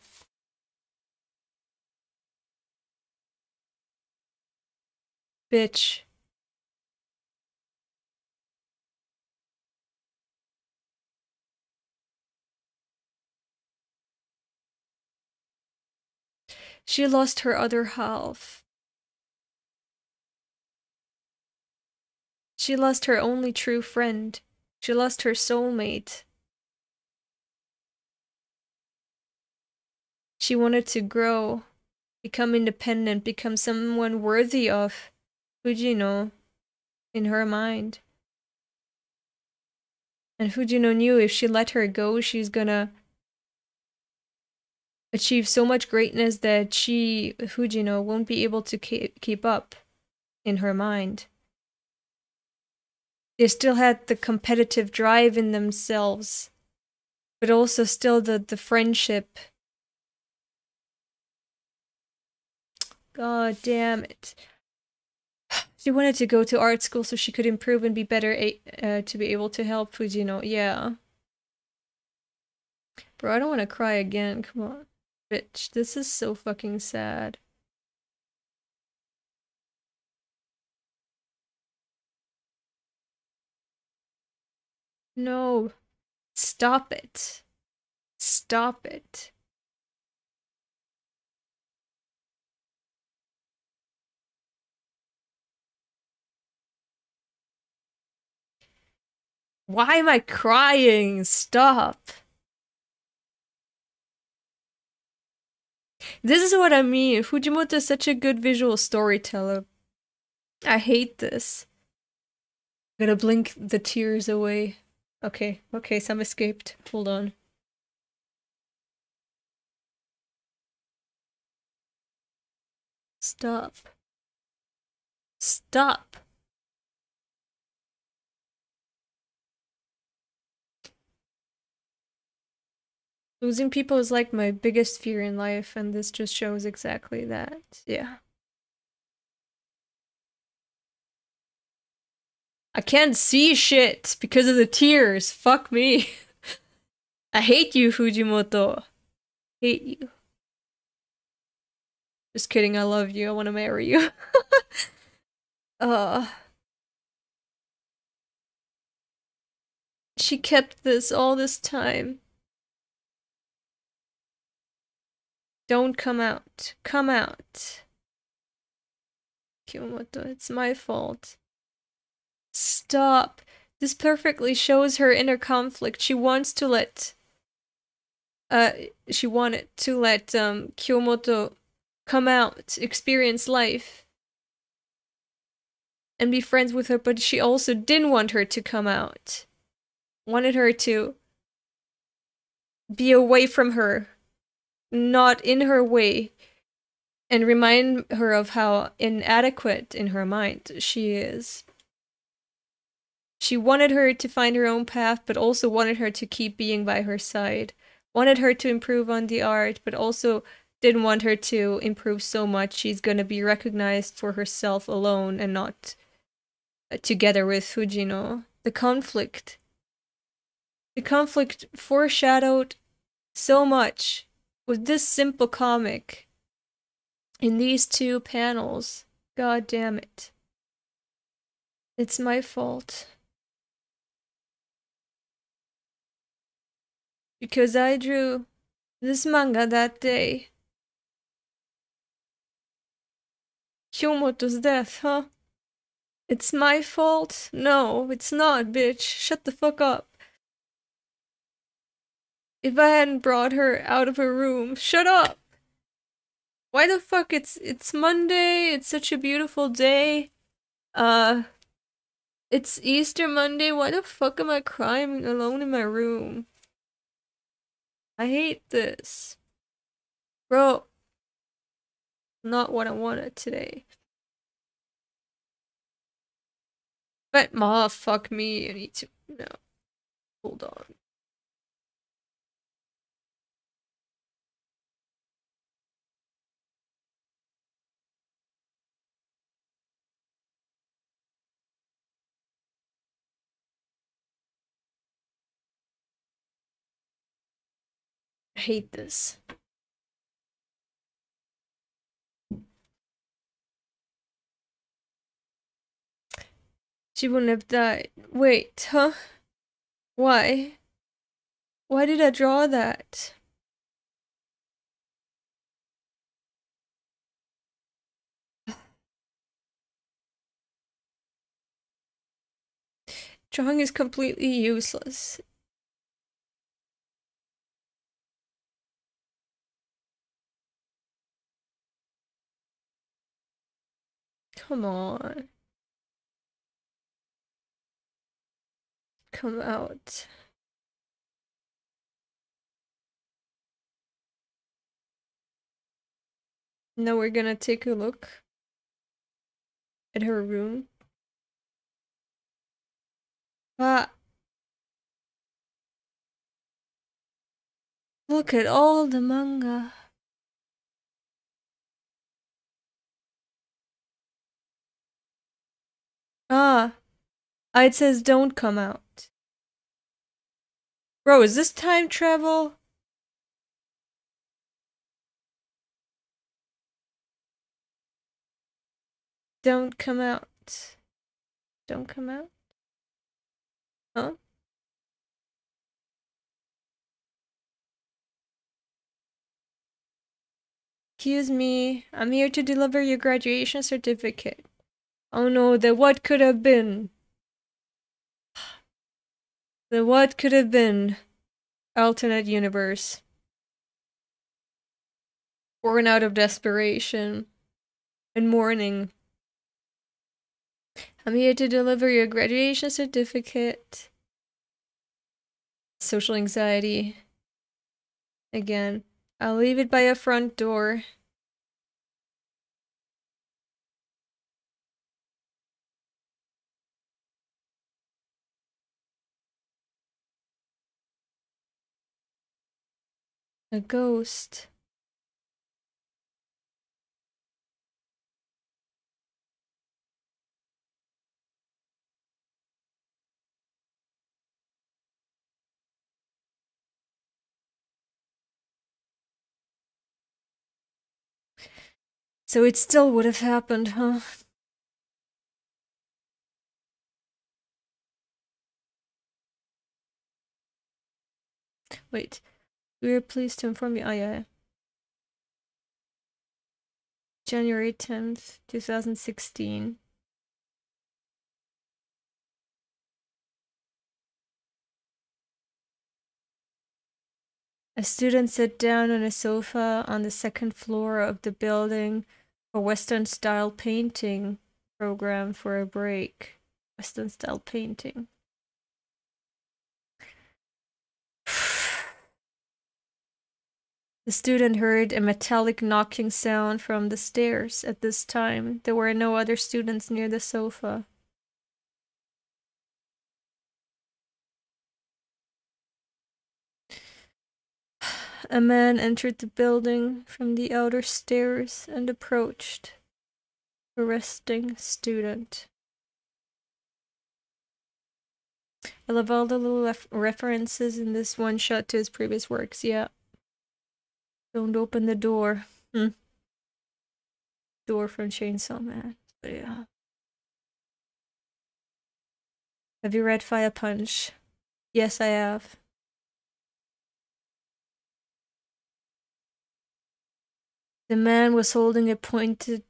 Bitch. She lost her other half. She lost her only true friend. She lost her soulmate. She wanted to grow, become independent, become someone worthy of Fujino in her mind. And Fujino knew if she let her go, she's gonna achieve so much greatness that she, Fujino, won't be able to keep up in her mind. they still had the competitive drive in themselves, but also still the, the friendship. God damn it. She wanted to go to art school so she could improve and be better uh, to be able to help Fujino. Yeah. Bro, I don't want to cry again. Come on. Bitch, this is so fucking sad. No. Stop it. Stop it. Why am I crying? Stop. This is what I mean. Fujimoto is such a good visual storyteller. I hate this. I'm gonna blink the tears away. Okay, okay, some escaped. Hold on. Stop. Stop. Losing people is like my biggest fear in life, and this just shows exactly that. Yeah. I can't see shit because of the tears. Fuck me. I hate you, Fujimoto. Hate you. Just kidding, I love you. I want to marry you. uh. She kept this all this time. Don't come out. Come out. Kyomoto, it's my fault. Stop. This perfectly shows her inner conflict. She wants to let uh she wanted to let um Kyomoto come out, experience life and be friends with her, but she also didn't want her to come out. Wanted her to be away from her, not in her way, and remind her of how inadequate in her mind she is. She wanted her to find her own path, but also wanted her to keep being by her side. Wanted her to improve on the art, but also didn't want her to improve so much she's gonna be recognized for herself alone and not uh, together with Fujino. The conflict. The conflict foreshadowed so much with this simple comic in these two panels. God damn it. It's my fault. because I drew this manga that day. Kyomoto's death, huh? It's my fault? No, it's not, bitch. Shut the fuck up. If I hadn't brought her out of her room, shut up! Why the fuck? It's it's Monday. It's such a beautiful day. Uh, it's Easter Monday. Why the fuck am I crying alone in my room? I hate this. Bro. Not what I wanted today. But ma, fuck me. I need to. No. Hold on. Hate this. She wouldn't have died. Wait, huh? Why? Why did I draw that? Drawing is completely useless. Come on. Come out. Now we're gonna take a look at her room. Ah. Look at all the manga. Ah. It says don't come out. Bro, is this time travel? Don't come out. Don't come out? Huh? Excuse me, I'm here to deliver your graduation certificate. Oh no, the what could have been? The what could have been? Alternate universe. Born out of desperation and mourning. I'm here to deliver your graduation certificate. Social anxiety. Again. I'll leave it by a front door. A ghost. So it still would have happened, huh? Wait. We are pleased to inform you. Oh, yeah. January 10th, 2016. A student sat down on a sofa on the second floor of the building for Western style painting program for a break. Western style painting. The student heard a metallic knocking sound from the stairs. At this time, there were no other students near the sofa. A man entered the building from the outer stairs and approached a resting student. I love all the little ref references in this one shot to his previous works. Yeah. Don't open the door. Hmm. Door from Chainsaw Man. But yeah. Have you read Fire Punch? Yes, I have. The man was holding a pointed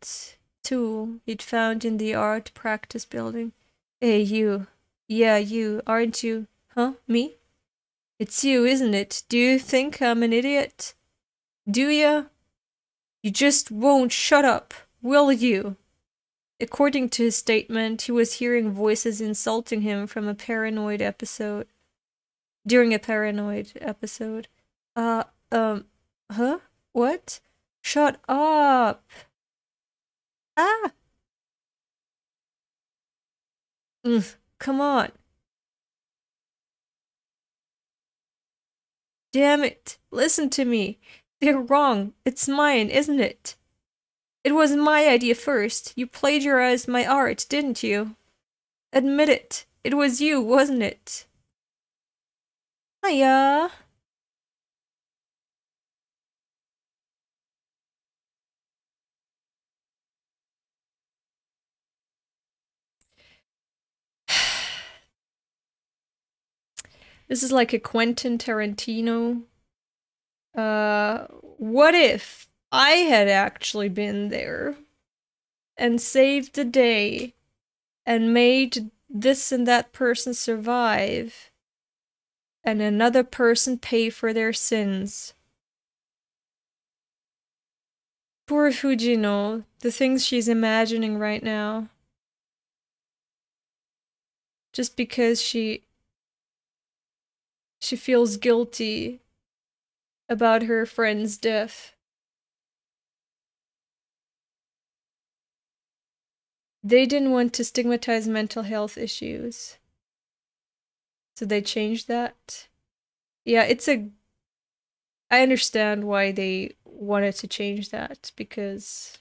tool he'd found in the art practice building. Hey, you. Yeah, you. Aren't you? Huh? Me? It's you, isn't it? Do you think I'm an idiot? Do ya? You just won't shut up, will you? According to his statement, he was hearing voices insulting him from a paranoid episode. During a paranoid episode. Uh, um, huh? What? Shut up! Ah! Ugh, come on. Damn it! Listen to me. They're wrong. It's mine, isn't it? It was my idea first. You plagiarized my art, didn't you? Admit it. It was you, wasn't it? Hiya. This is like a Quentin Tarantino. Uh, what if I had actually been there and saved the day and made this and that person survive and another person pay for their sins? Poor Fujino, the things she's imagining right now. Just because she she feels guilty about her friend's death. They didn't want to stigmatize mental health issues. So they changed that. Yeah, it's a. I understand why they wanted to change that because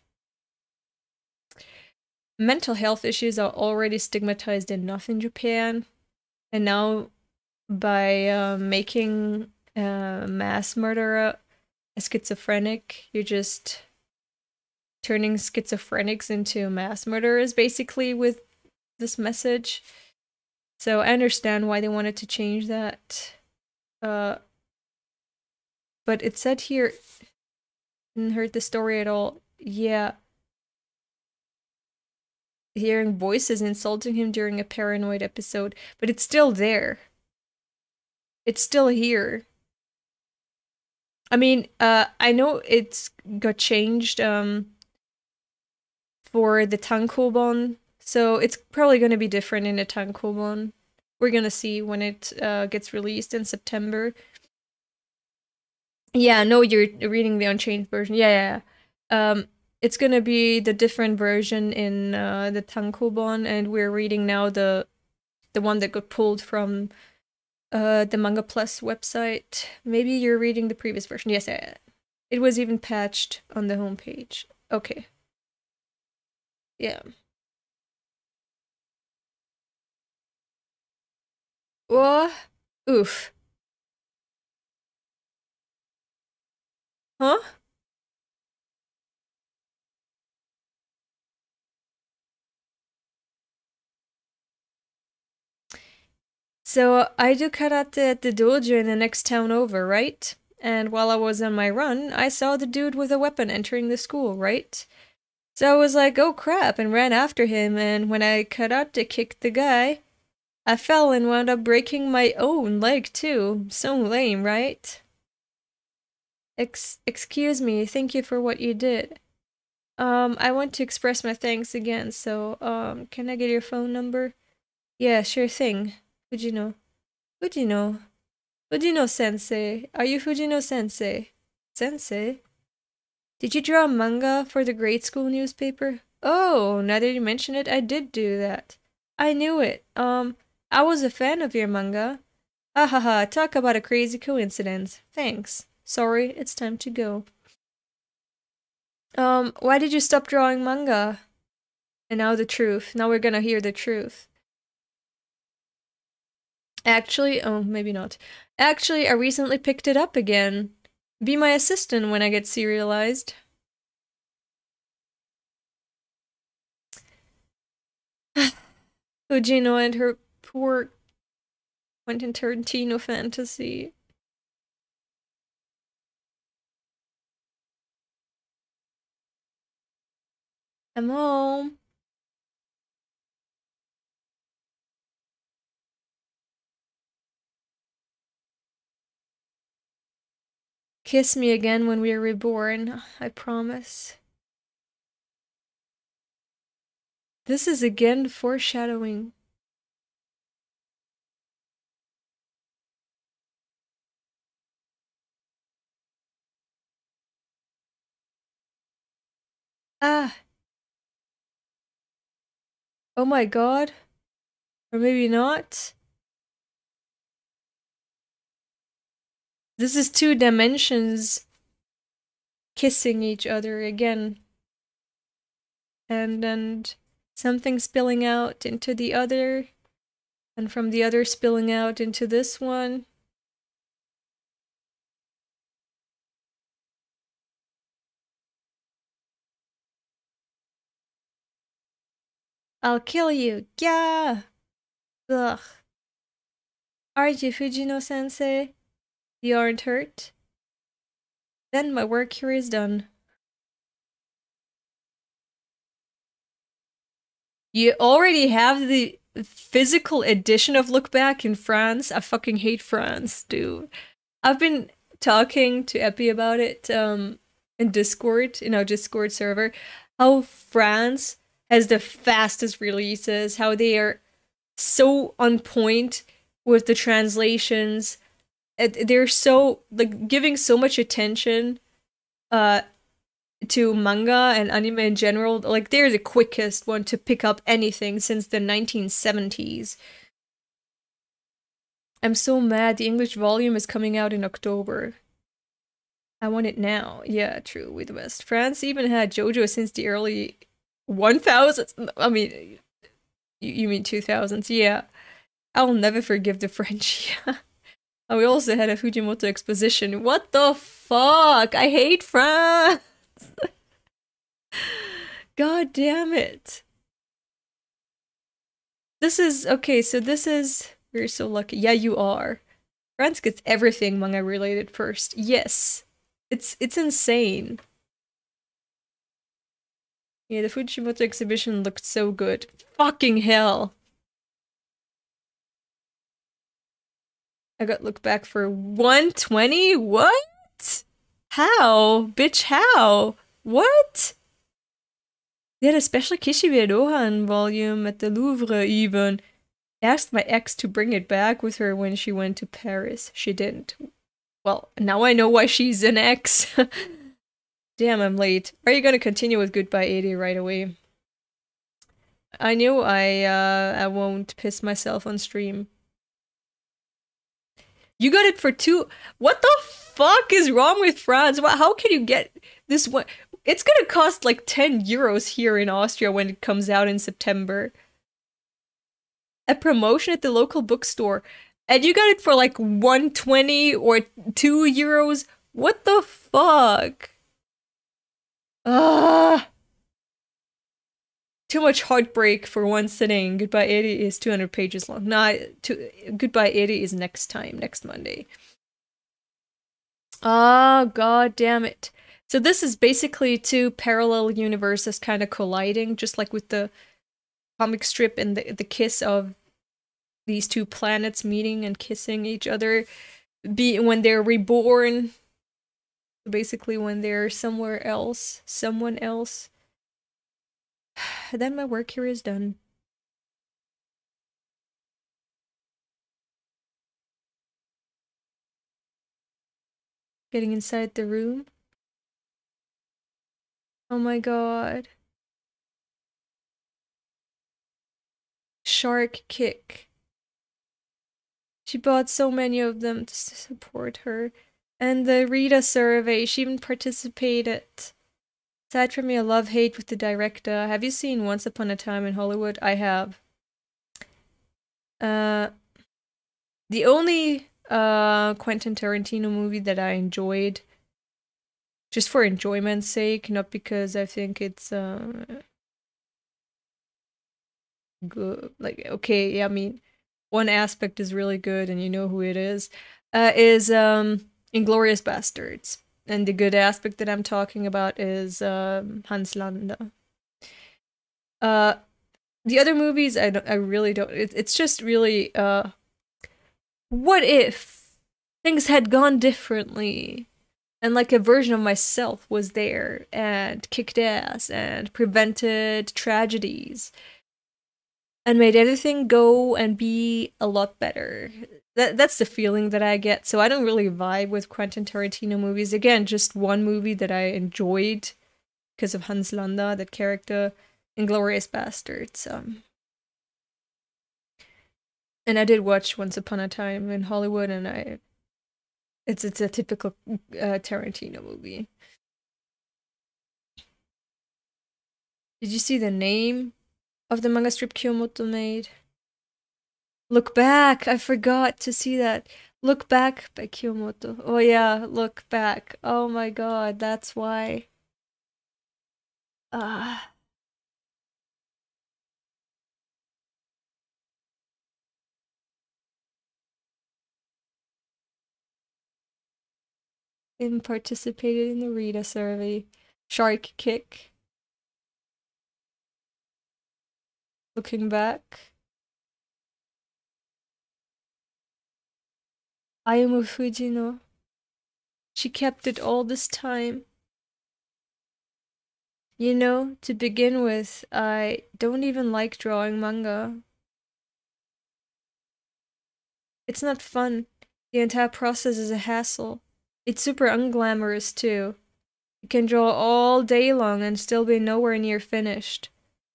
mental health issues are already stigmatized enough in Japan, and now by uh, making a mass murderer a schizophrenic, you're just turning schizophrenics into mass murderers, basically, with this message. So I understand why they wanted to change that. Uh, but it said here, didn't hurt the story at all. Yeah. Hearing voices insulting him during a paranoid episode, but it's still there. It's still here. I mean, uh, I know it's got changed um, for the tankobon so it's probably going to be different in the tankobon. We're going to see when it uh, gets released in September. Yeah, no, you're reading the Unchanged version. Yeah, yeah. Um, it's going to be the different version in uh, the tankobon, and we're reading now the the one that got pulled from uh, the Manga Plus website. Maybe you're reading the previous version. Yes, yeah, it was even patched on the homepage. Okay. Yeah. Oh, oof. Huh? So I do karate at the dojo in the next town over, right? And while I was on my run, I saw the dude with a weapon entering the school, right? So I was like, oh crap, and ran after him, and when I karate kicked the guy, I fell and wound up breaking my own leg too. So lame, right? Ex excuse me, thank you for what you did. Um, I want to express my thanks again, so, um, can I get your phone number? Yeah, sure thing. Fujino. Fujino. Fujino sensei. Are you Fujino sensei? Sensei? Did you draw manga for the grade school newspaper? Oh, now that you mention it, I did do that. I knew it. Um, I was a fan of your manga. Ah ha ha, talk about a crazy coincidence. Thanks. Sorry, it's time to go. Um, why did you stop drawing manga? And now the truth. Now we're gonna hear the truth. Actually, oh, maybe not. Actually, I recently picked it up again. Be my assistant when I get serialized. Fujino and her poor Quentin Tarantino fantasy. I'm home. Kiss me again when we are reborn, I promise. This is again foreshadowing. Ah. Oh my god. Or maybe not. This is two dimensions kissing each other again. And and something spilling out into the other and from the other spilling out into this one. I'll kill you. Yeah. Ugh. Aren't you Fujino-sensei? You aren't hurt? Then my work here is done. You already have the physical edition of Look Back in France. I fucking hate France, dude. I've been talking to Epi about it um, in Discord, in our Discord server, how France has the fastest releases, how they are so on point with the translations. They're so like giving so much attention uh to manga and anime in general. Like they're the quickest one to pick up anything since the 1970s. I'm so mad. The English volume is coming out in October. I want it now. Yeah, true. With West France even had JoJo since the early 1000s. I mean, you, you mean 2000s? Yeah. I'll never forgive the French. and we also had a Fujimoto exposition. What the fuck? I hate France. God damn it. This is okay, so this is we're so lucky. Yeah, you are. France gets everything manga related first. Yes. It's it's insane. Yeah, the Fujimoto exhibition looked so good. Fucking hell. I got looked back for 120? What? How? Bitch, how? What? They had a special Kishibe Rohan volume at the Louvre even. I asked my ex to bring it back with her when she went to Paris. She didn't. Well, now I know why she's an ex. Damn, I'm late. Are you gonna continue with Goodbye Eri right away? I knew I uh I won't piss myself on stream. You got it for two. What the fuck is wrong with France? How can you get this one? It's gonna cost like 10 euros here in Austria when it comes out in September. A promotion at the local bookstore. And you got it for like 120 or 2 euros? What the fuck? Ah. Too much heartbreak for one sitting. Goodbye Eri is 200 pages long. Nah, to, Goodbye Eri is next time, next Monday. Ah, oh, god damn it. So this is basically two parallel universes kind of colliding, just like with the comic strip and the, the kiss of these two planets meeting and kissing each other be when they're reborn basically when they're somewhere else someone else then my work here is done. Getting inside the room. Oh my god. Shark kick. She bought so many of them to support her. And the Rita survey, she even participated. Aside from your love hate with the director, have you seen Once Upon a Time in Hollywood? I have. Uh, the only uh, Quentin Tarantino movie that I enjoyed, just for enjoyment's sake, not because I think it's uh, good. Like, okay, yeah, I mean, one aspect is really good, and you know who it is. Uh, is um, Inglourious Basterds. And the good aspect that I'm talking about is um, Hans Landa. Uh, the other movies, I don't, I really don't. It, it's just really, uh, what if things had gone differently, and like a version of myself was there and kicked ass and prevented tragedies and made everything go and be a lot better that that's the feeling that I get. So I don't really vibe with Quentin Tarantino movies. Again, just one movie that I enjoyed because of Hans Landa, that character, Inglourious Basterds. Um, and I did watch Once Upon a Time in Hollywood, and I, it's it's a typical uh, Tarantino movie. Did you see the name of the manga strip Kyomoto made? Look back. I forgot to see that. Look back by Kyomoto. Oh yeah, look back. Oh my god, that's why. Ah. Uh. And participated in the Rita survey. Shark kick. Looking back. Ayumu Fujino. She kept it all this time. You know, to begin with, I don't even like drawing manga. It's not fun. The entire process is a hassle. It's super unglamorous too. You can draw all day long and still be nowhere near finished.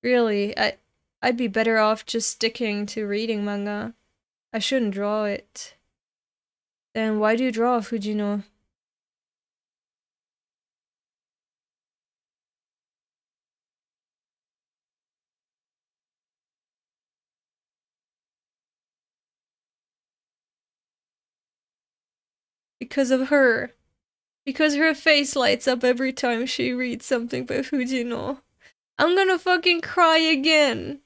Really, I I'd be better off just sticking to reading manga. I shouldn't draw it. Then why do you draw Fujino? Because of her. Because her face lights up every time she reads something by Fujino. I'm gonna fucking cry again.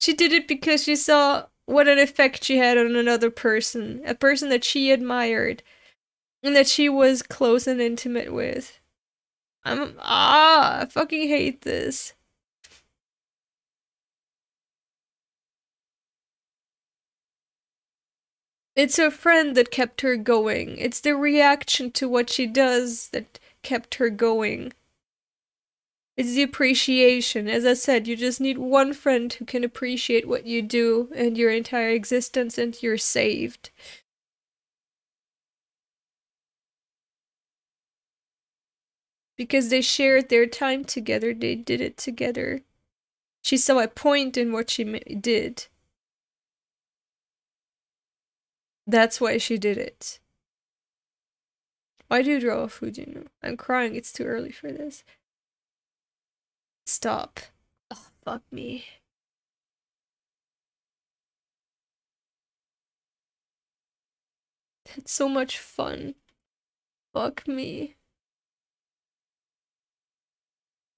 She did it because she saw what an effect she had on another person, a person that she admired and that she was close and intimate with. I'm ah, I fucking hate this. It's her friend that kept her going. It's the reaction to what she does that kept her going. It's the appreciation. As I said, you just need one friend who can appreciate what you do and your entire existence, and you're saved. Because they shared their time together, they did it together. She saw a point in what she did. That's why she did it. Why do you draw a Fujino? I'm crying, it's too early for this. Stop. Oh, fuck me. It's so much fun. Fuck me.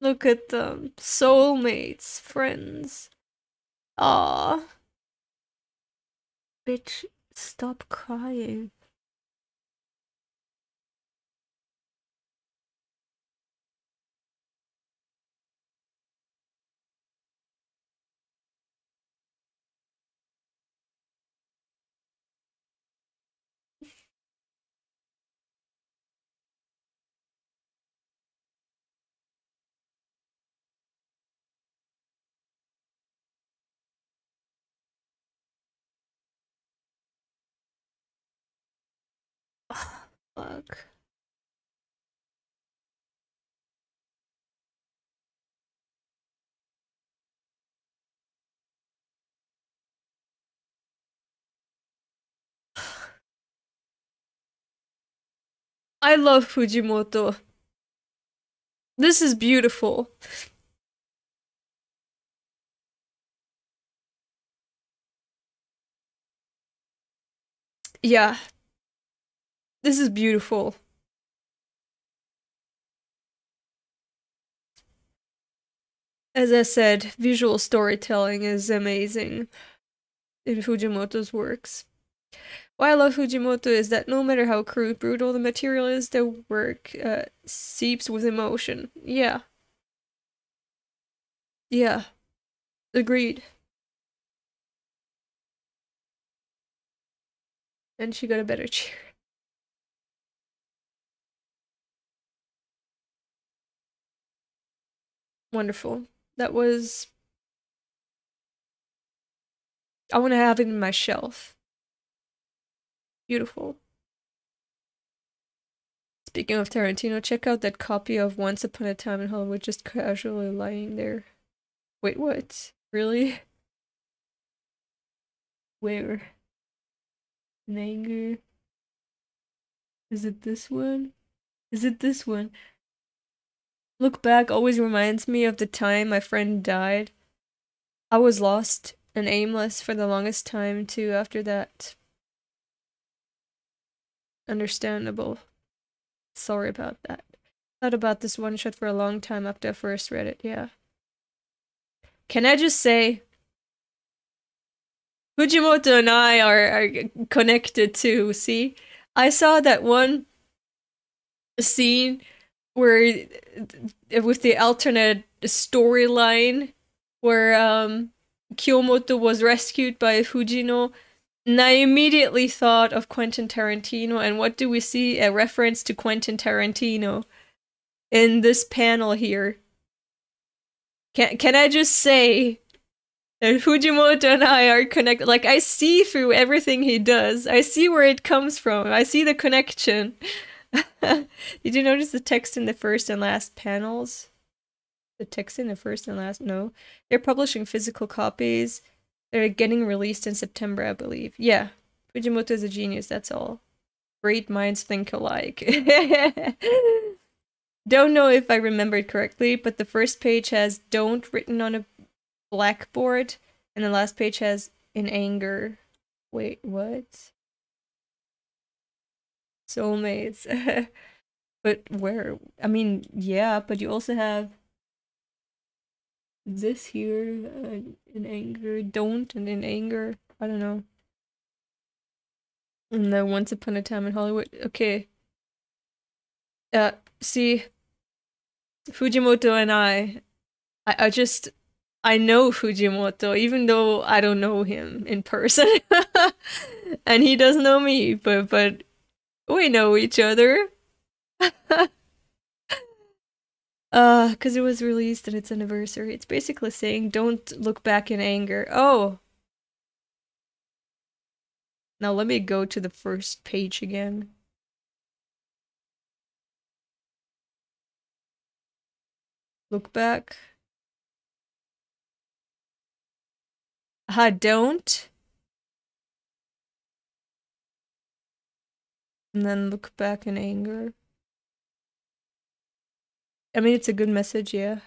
Look at them. Soulmates. Friends. Ah. Bitch. Stop crying. Fuck. I love Fujimoto. This is beautiful. Yeah, this is beautiful. As I said, visual storytelling is amazing in Fujimoto's works. Why I love Fujimoto is that no matter how crude, brutal the material is, the work uh, seeps with emotion. Yeah. Yeah. Agreed. And she got a better chair. Wonderful. That was. I want to have it in my shelf. Beautiful. Speaking of Tarantino, check out that copy of Once Upon a Time in Hollywood just casually lying there. Wait, what? Really? Where? In anger? Is it this one? Is it this one? Look back always reminds me of the time my friend died. I was lost and aimless for the longest time, too, after that. Understandable. Sorry about that. Thought about this one shot for a long time after I first read it, yeah. Can I just say, Fujimoto and I are, are connected too, see? I saw that one scene where with the alternate storyline where um Kyomoto was rescued by Fujino and I immediately thought of Quentin Tarantino and what do we see? A reference to Quentin Tarantino in this panel here. Can can I just say that Fujimoto and I are connected like I see through everything he does. I see where it comes from. I see the connection Did you notice the text in the first and last panels? The text in the first and last? No. They're publishing physical copies They're getting released in September, I believe. Yeah, Fujimoto is a genius, that's all. Great minds think alike. Don't know if I remembered correctly, but the first page has don't written on a blackboard, and the last page has in anger. Wait, what? Soulmates. but where? I mean, yeah, but you also have this here uh, in anger, don't, and in anger. I don't know. And then Once Upon a Time in Hollywood. Okay. Uh, see, Fujimoto and I, I, I just, I know Fujimoto, even though I don't know him in person, and he doesn't know me, but but we know each other. uh, because it was released and its anniversary. It's basically saying, "Don't look back in anger." Oh. Now let me go to the first page again. Look back. I don't. And then look back in anger. I mean, it's a good message, yeah.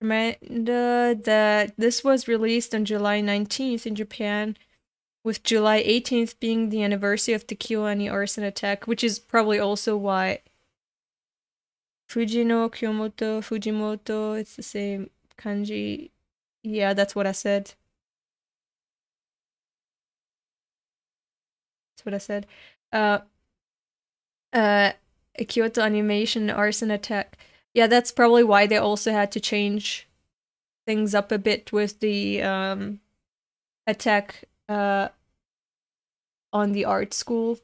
Reminder that this was released on July 19th in Japan with July 18th being the anniversary of the KyoAni arson attack, which is probably also why Fujino, Kyomoto, Fujimoto, it's the same kanji. Yeah, that's what I said. That's what I said. Uh, uh, Kyoto Animation arson attack. Yeah, that's probably why they also had to change things up a bit with the um, attack uh, on the art school.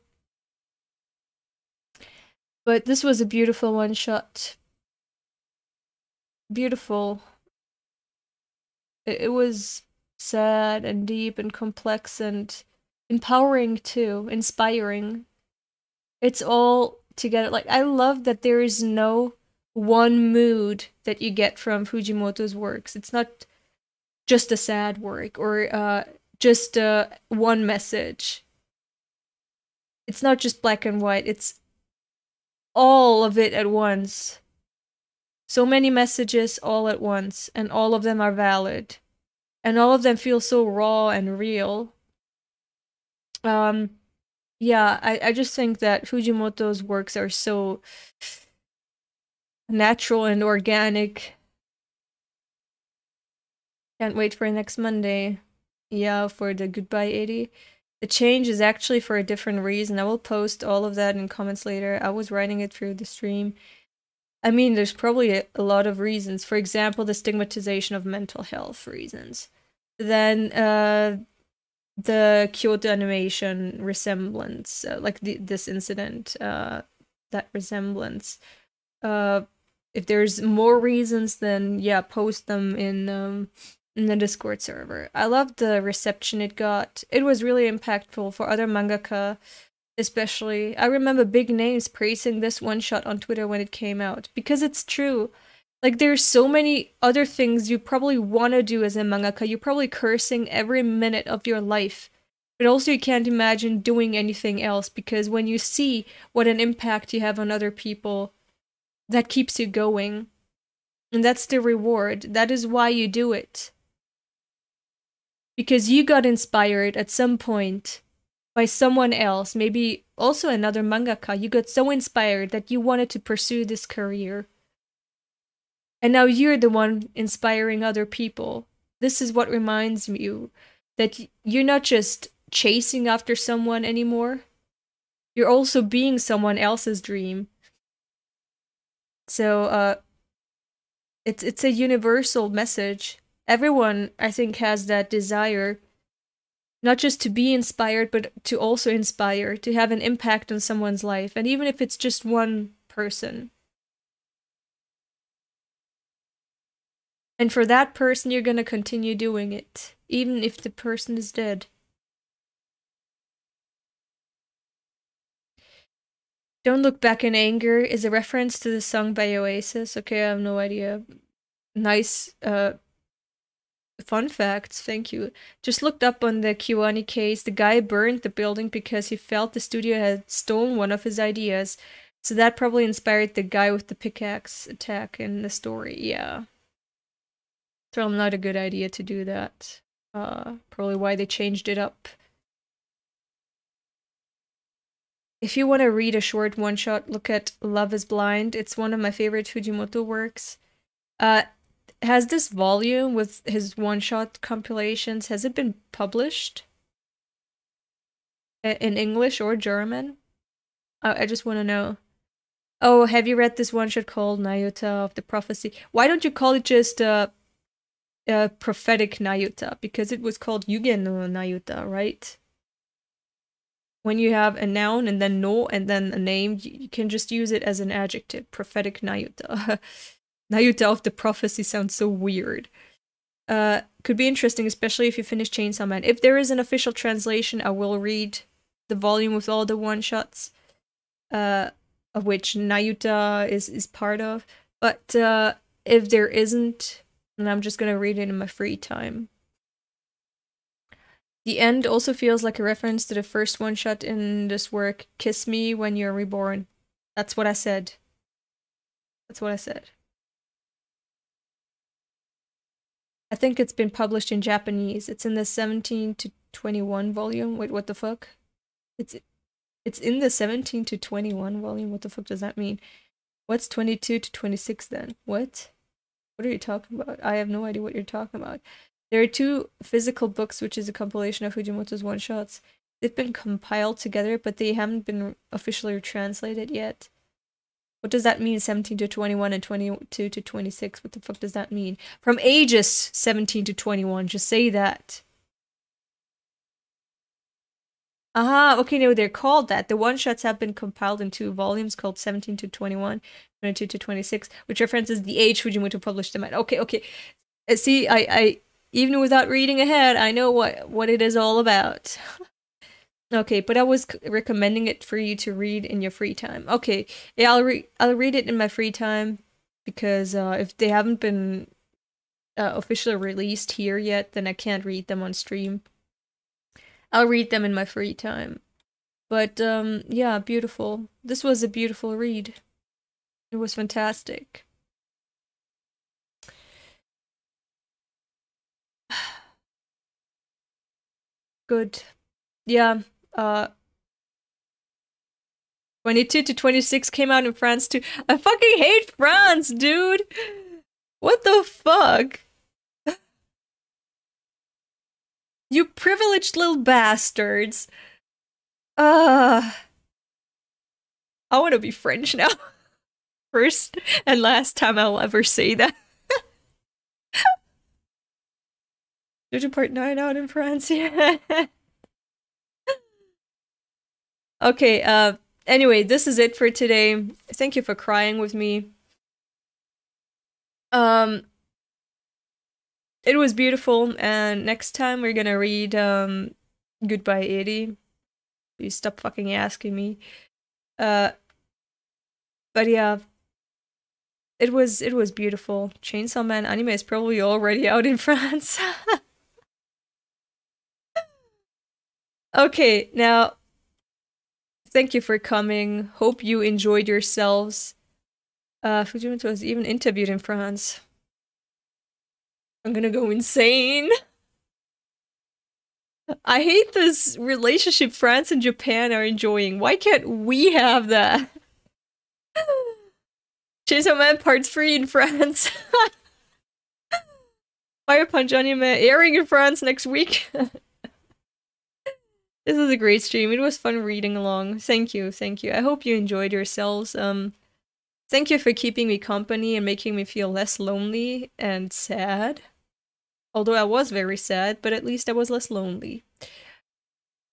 But this was a beautiful one shot. Beautiful. It, it was sad and deep and complex and empowering too, inspiring. It's all together. Like, I love that there is no one mood that you get from Fujimoto's works. It's not just a sad work or uh, just uh, one message. It's not just black and white, it's all of it at once. So many messages all at once, and all of them are valid. And all of them feel so raw and real. Um, yeah, I, I just think that Fujimoto's works are so natural and organic. Can't wait for next Monday. Yeah, for the goodbye Eri. The change is actually for a different reason. I will post all of that in comments later. I was writing it through the stream. I mean, there's probably a, a lot of reasons. For example, the stigmatization of mental health reasons. Then, uh, the Kyoto animation resemblance, uh, like the, this incident, uh, that resemblance. Uh, if there's more reasons, then yeah, post them in um, in the Discord server. I loved the reception it got. It was really impactful for other mangaka, especially. I remember big names praising this one shot on Twitter when it came out because it's true. Like there's so many other things you probably want to do as a mangaka. You're probably cursing every minute of your life. But also you can't imagine doing anything else because when you see what an impact you have on other people, that keeps you going. And that's the reward. That is why you do it because you got inspired at some point by someone else, maybe also another mangaka. You got so inspired that you wanted to pursue this career. And now you're the one inspiring other people. This is what reminds you that you're not just chasing after someone anymore. You're also being someone else's dream. So uh it's it's a universal message everyone i think has that desire not just to be inspired but to also inspire to have an impact on someone's life and even if it's just one person and for that person you're to continue doing it even if the person is dead Don't Look Back in Anger is a reference to the song by Oasis. Okay, I have no idea nice uh fun facts. Thank you. Just looked up on the KyoAni case. The guy burned the building because he felt the studio had stolen one of his ideas. So that probably inspired the guy with the pickaxe attack in the story. Yeah. So not a good idea to do that. Uh, probably why they changed it up. If you want to read a short one-shot, look at Love is Blind. It's one of my favorite Fujimoto works. Uh, has this volume with his one-shot compilations, has it been published? In English or German? I, I just want to know. Oh, have you read this one-shot called Nayuta of the Prophecy? Why don't you call it just uh, uh, prophetic Nayuta? Because it was called Yogen no Nayuta, right? When you have a noun and then no and then a name, you can just use it as an adjective. Prophetic Nayuta. Nayuta of the prophecy sounds so weird. Uh, could be interesting, especially if you finish Chainsaw Man. If there is an official translation, I will read the volume with all the one shots, uh, of which Nayuta is is part of. But uh, if there isn't, then I'm just gonna read it in my free time. The end also feels like a reference to the first one shot in this work, Kiss Me When You're Reborn. That's what I said. That's what I said. I think it's been published in Japanese. It's in the 17 to 21 volume. Wait, what the fuck? It's it's in the 17 to 21 volume. What the fuck does that mean? What's 22 to 26 then? What? What are you talking about? I have no idea what you're talking about. There are two physical books, which is a compilation of Fujimoto's one-shots. They've been compiled together, but they haven't been officially translated yet. What does that mean, 17 to 21 and 22 to 26? What the fuck does that mean? From ages 17 to 21, just say that. Aha, uh -huh. okay, no, they're called that. The one-shots have been compiled in two volumes called 17 to 21, 22 to 26, which references the age Fujimoto published them at. Okay, okay. Uh, see, I, I, even without reading ahead, I know what, what it is all about. Okay, but I was recommending it for you to read in your free time. Okay, yeah, I'll read. I'll read it in my free time because uh, if they haven't been uh, officially released here yet, then I can't read them on stream. I'll read them in my free time. But um, yeah, beautiful. This was a beautiful read. It was fantastic. Good. Yeah, uh 22 to 26 came out in France too. I fucking hate France, dude. What the fuck? You privileged little bastards. Uh I want to be French now. First and last time I'll ever say that. Did you part 9 out in France? Yeah. Okay, uh, anyway, this is it for today. Thank you for crying with me. Um, it was beautiful, and next time we're gonna read, um, Goodbye, Eri. You stop fucking asking me. Uh, but yeah, it was it was beautiful. Chainsaw Man anime is probably already out in France. okay, now Thank you for coming. Hope you enjoyed yourselves. Uh, Fujimoto was even interviewed in France. I'm gonna go insane. I hate this relationship France and Japan are enjoying. Why can't we have that? Chainsaw Man Part 3 in France. Fire Punch anime airing in France next week. This is a great stream. It was fun reading along. Thank you, thank you. I hope you enjoyed yourselves. Um, thank you for keeping me company and making me feel less lonely and sad. Although I was very sad, but at least I was less lonely.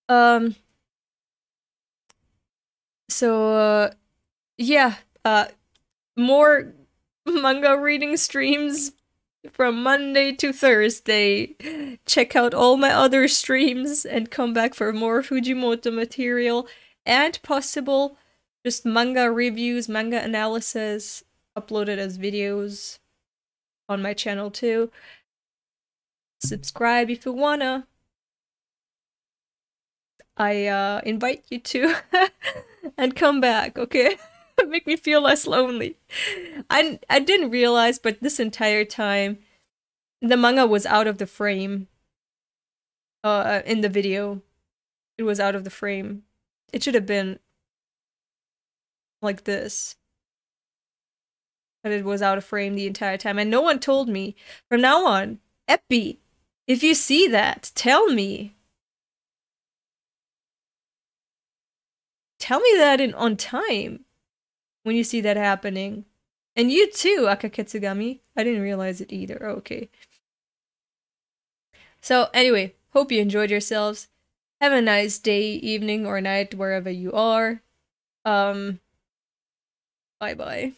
Um. So, uh, yeah, uh, more manga reading streams from Monday to Thursday. Check out all my other streams and come back for more Fujimoto material and possible just manga reviews, manga analysis uploaded as videos. on my channel too. Subscribe if you wanna. I uh, invite you to and come back, okay? Make me feel less lonely. I I didn't realize, but this entire time, the manga was out of the frame. Uh, in the video, it was out of the frame. It should have been like this. But it was out of frame the entire time, and no one told me. From now on, Epi, if you see that, tell me. Tell me that in on time when you see that happening. And you too, Akaketsugami. I didn't realize it either. Okay. So anyway, hope you enjoyed yourselves. Have a nice day, evening, or night wherever you are. Um bye bye.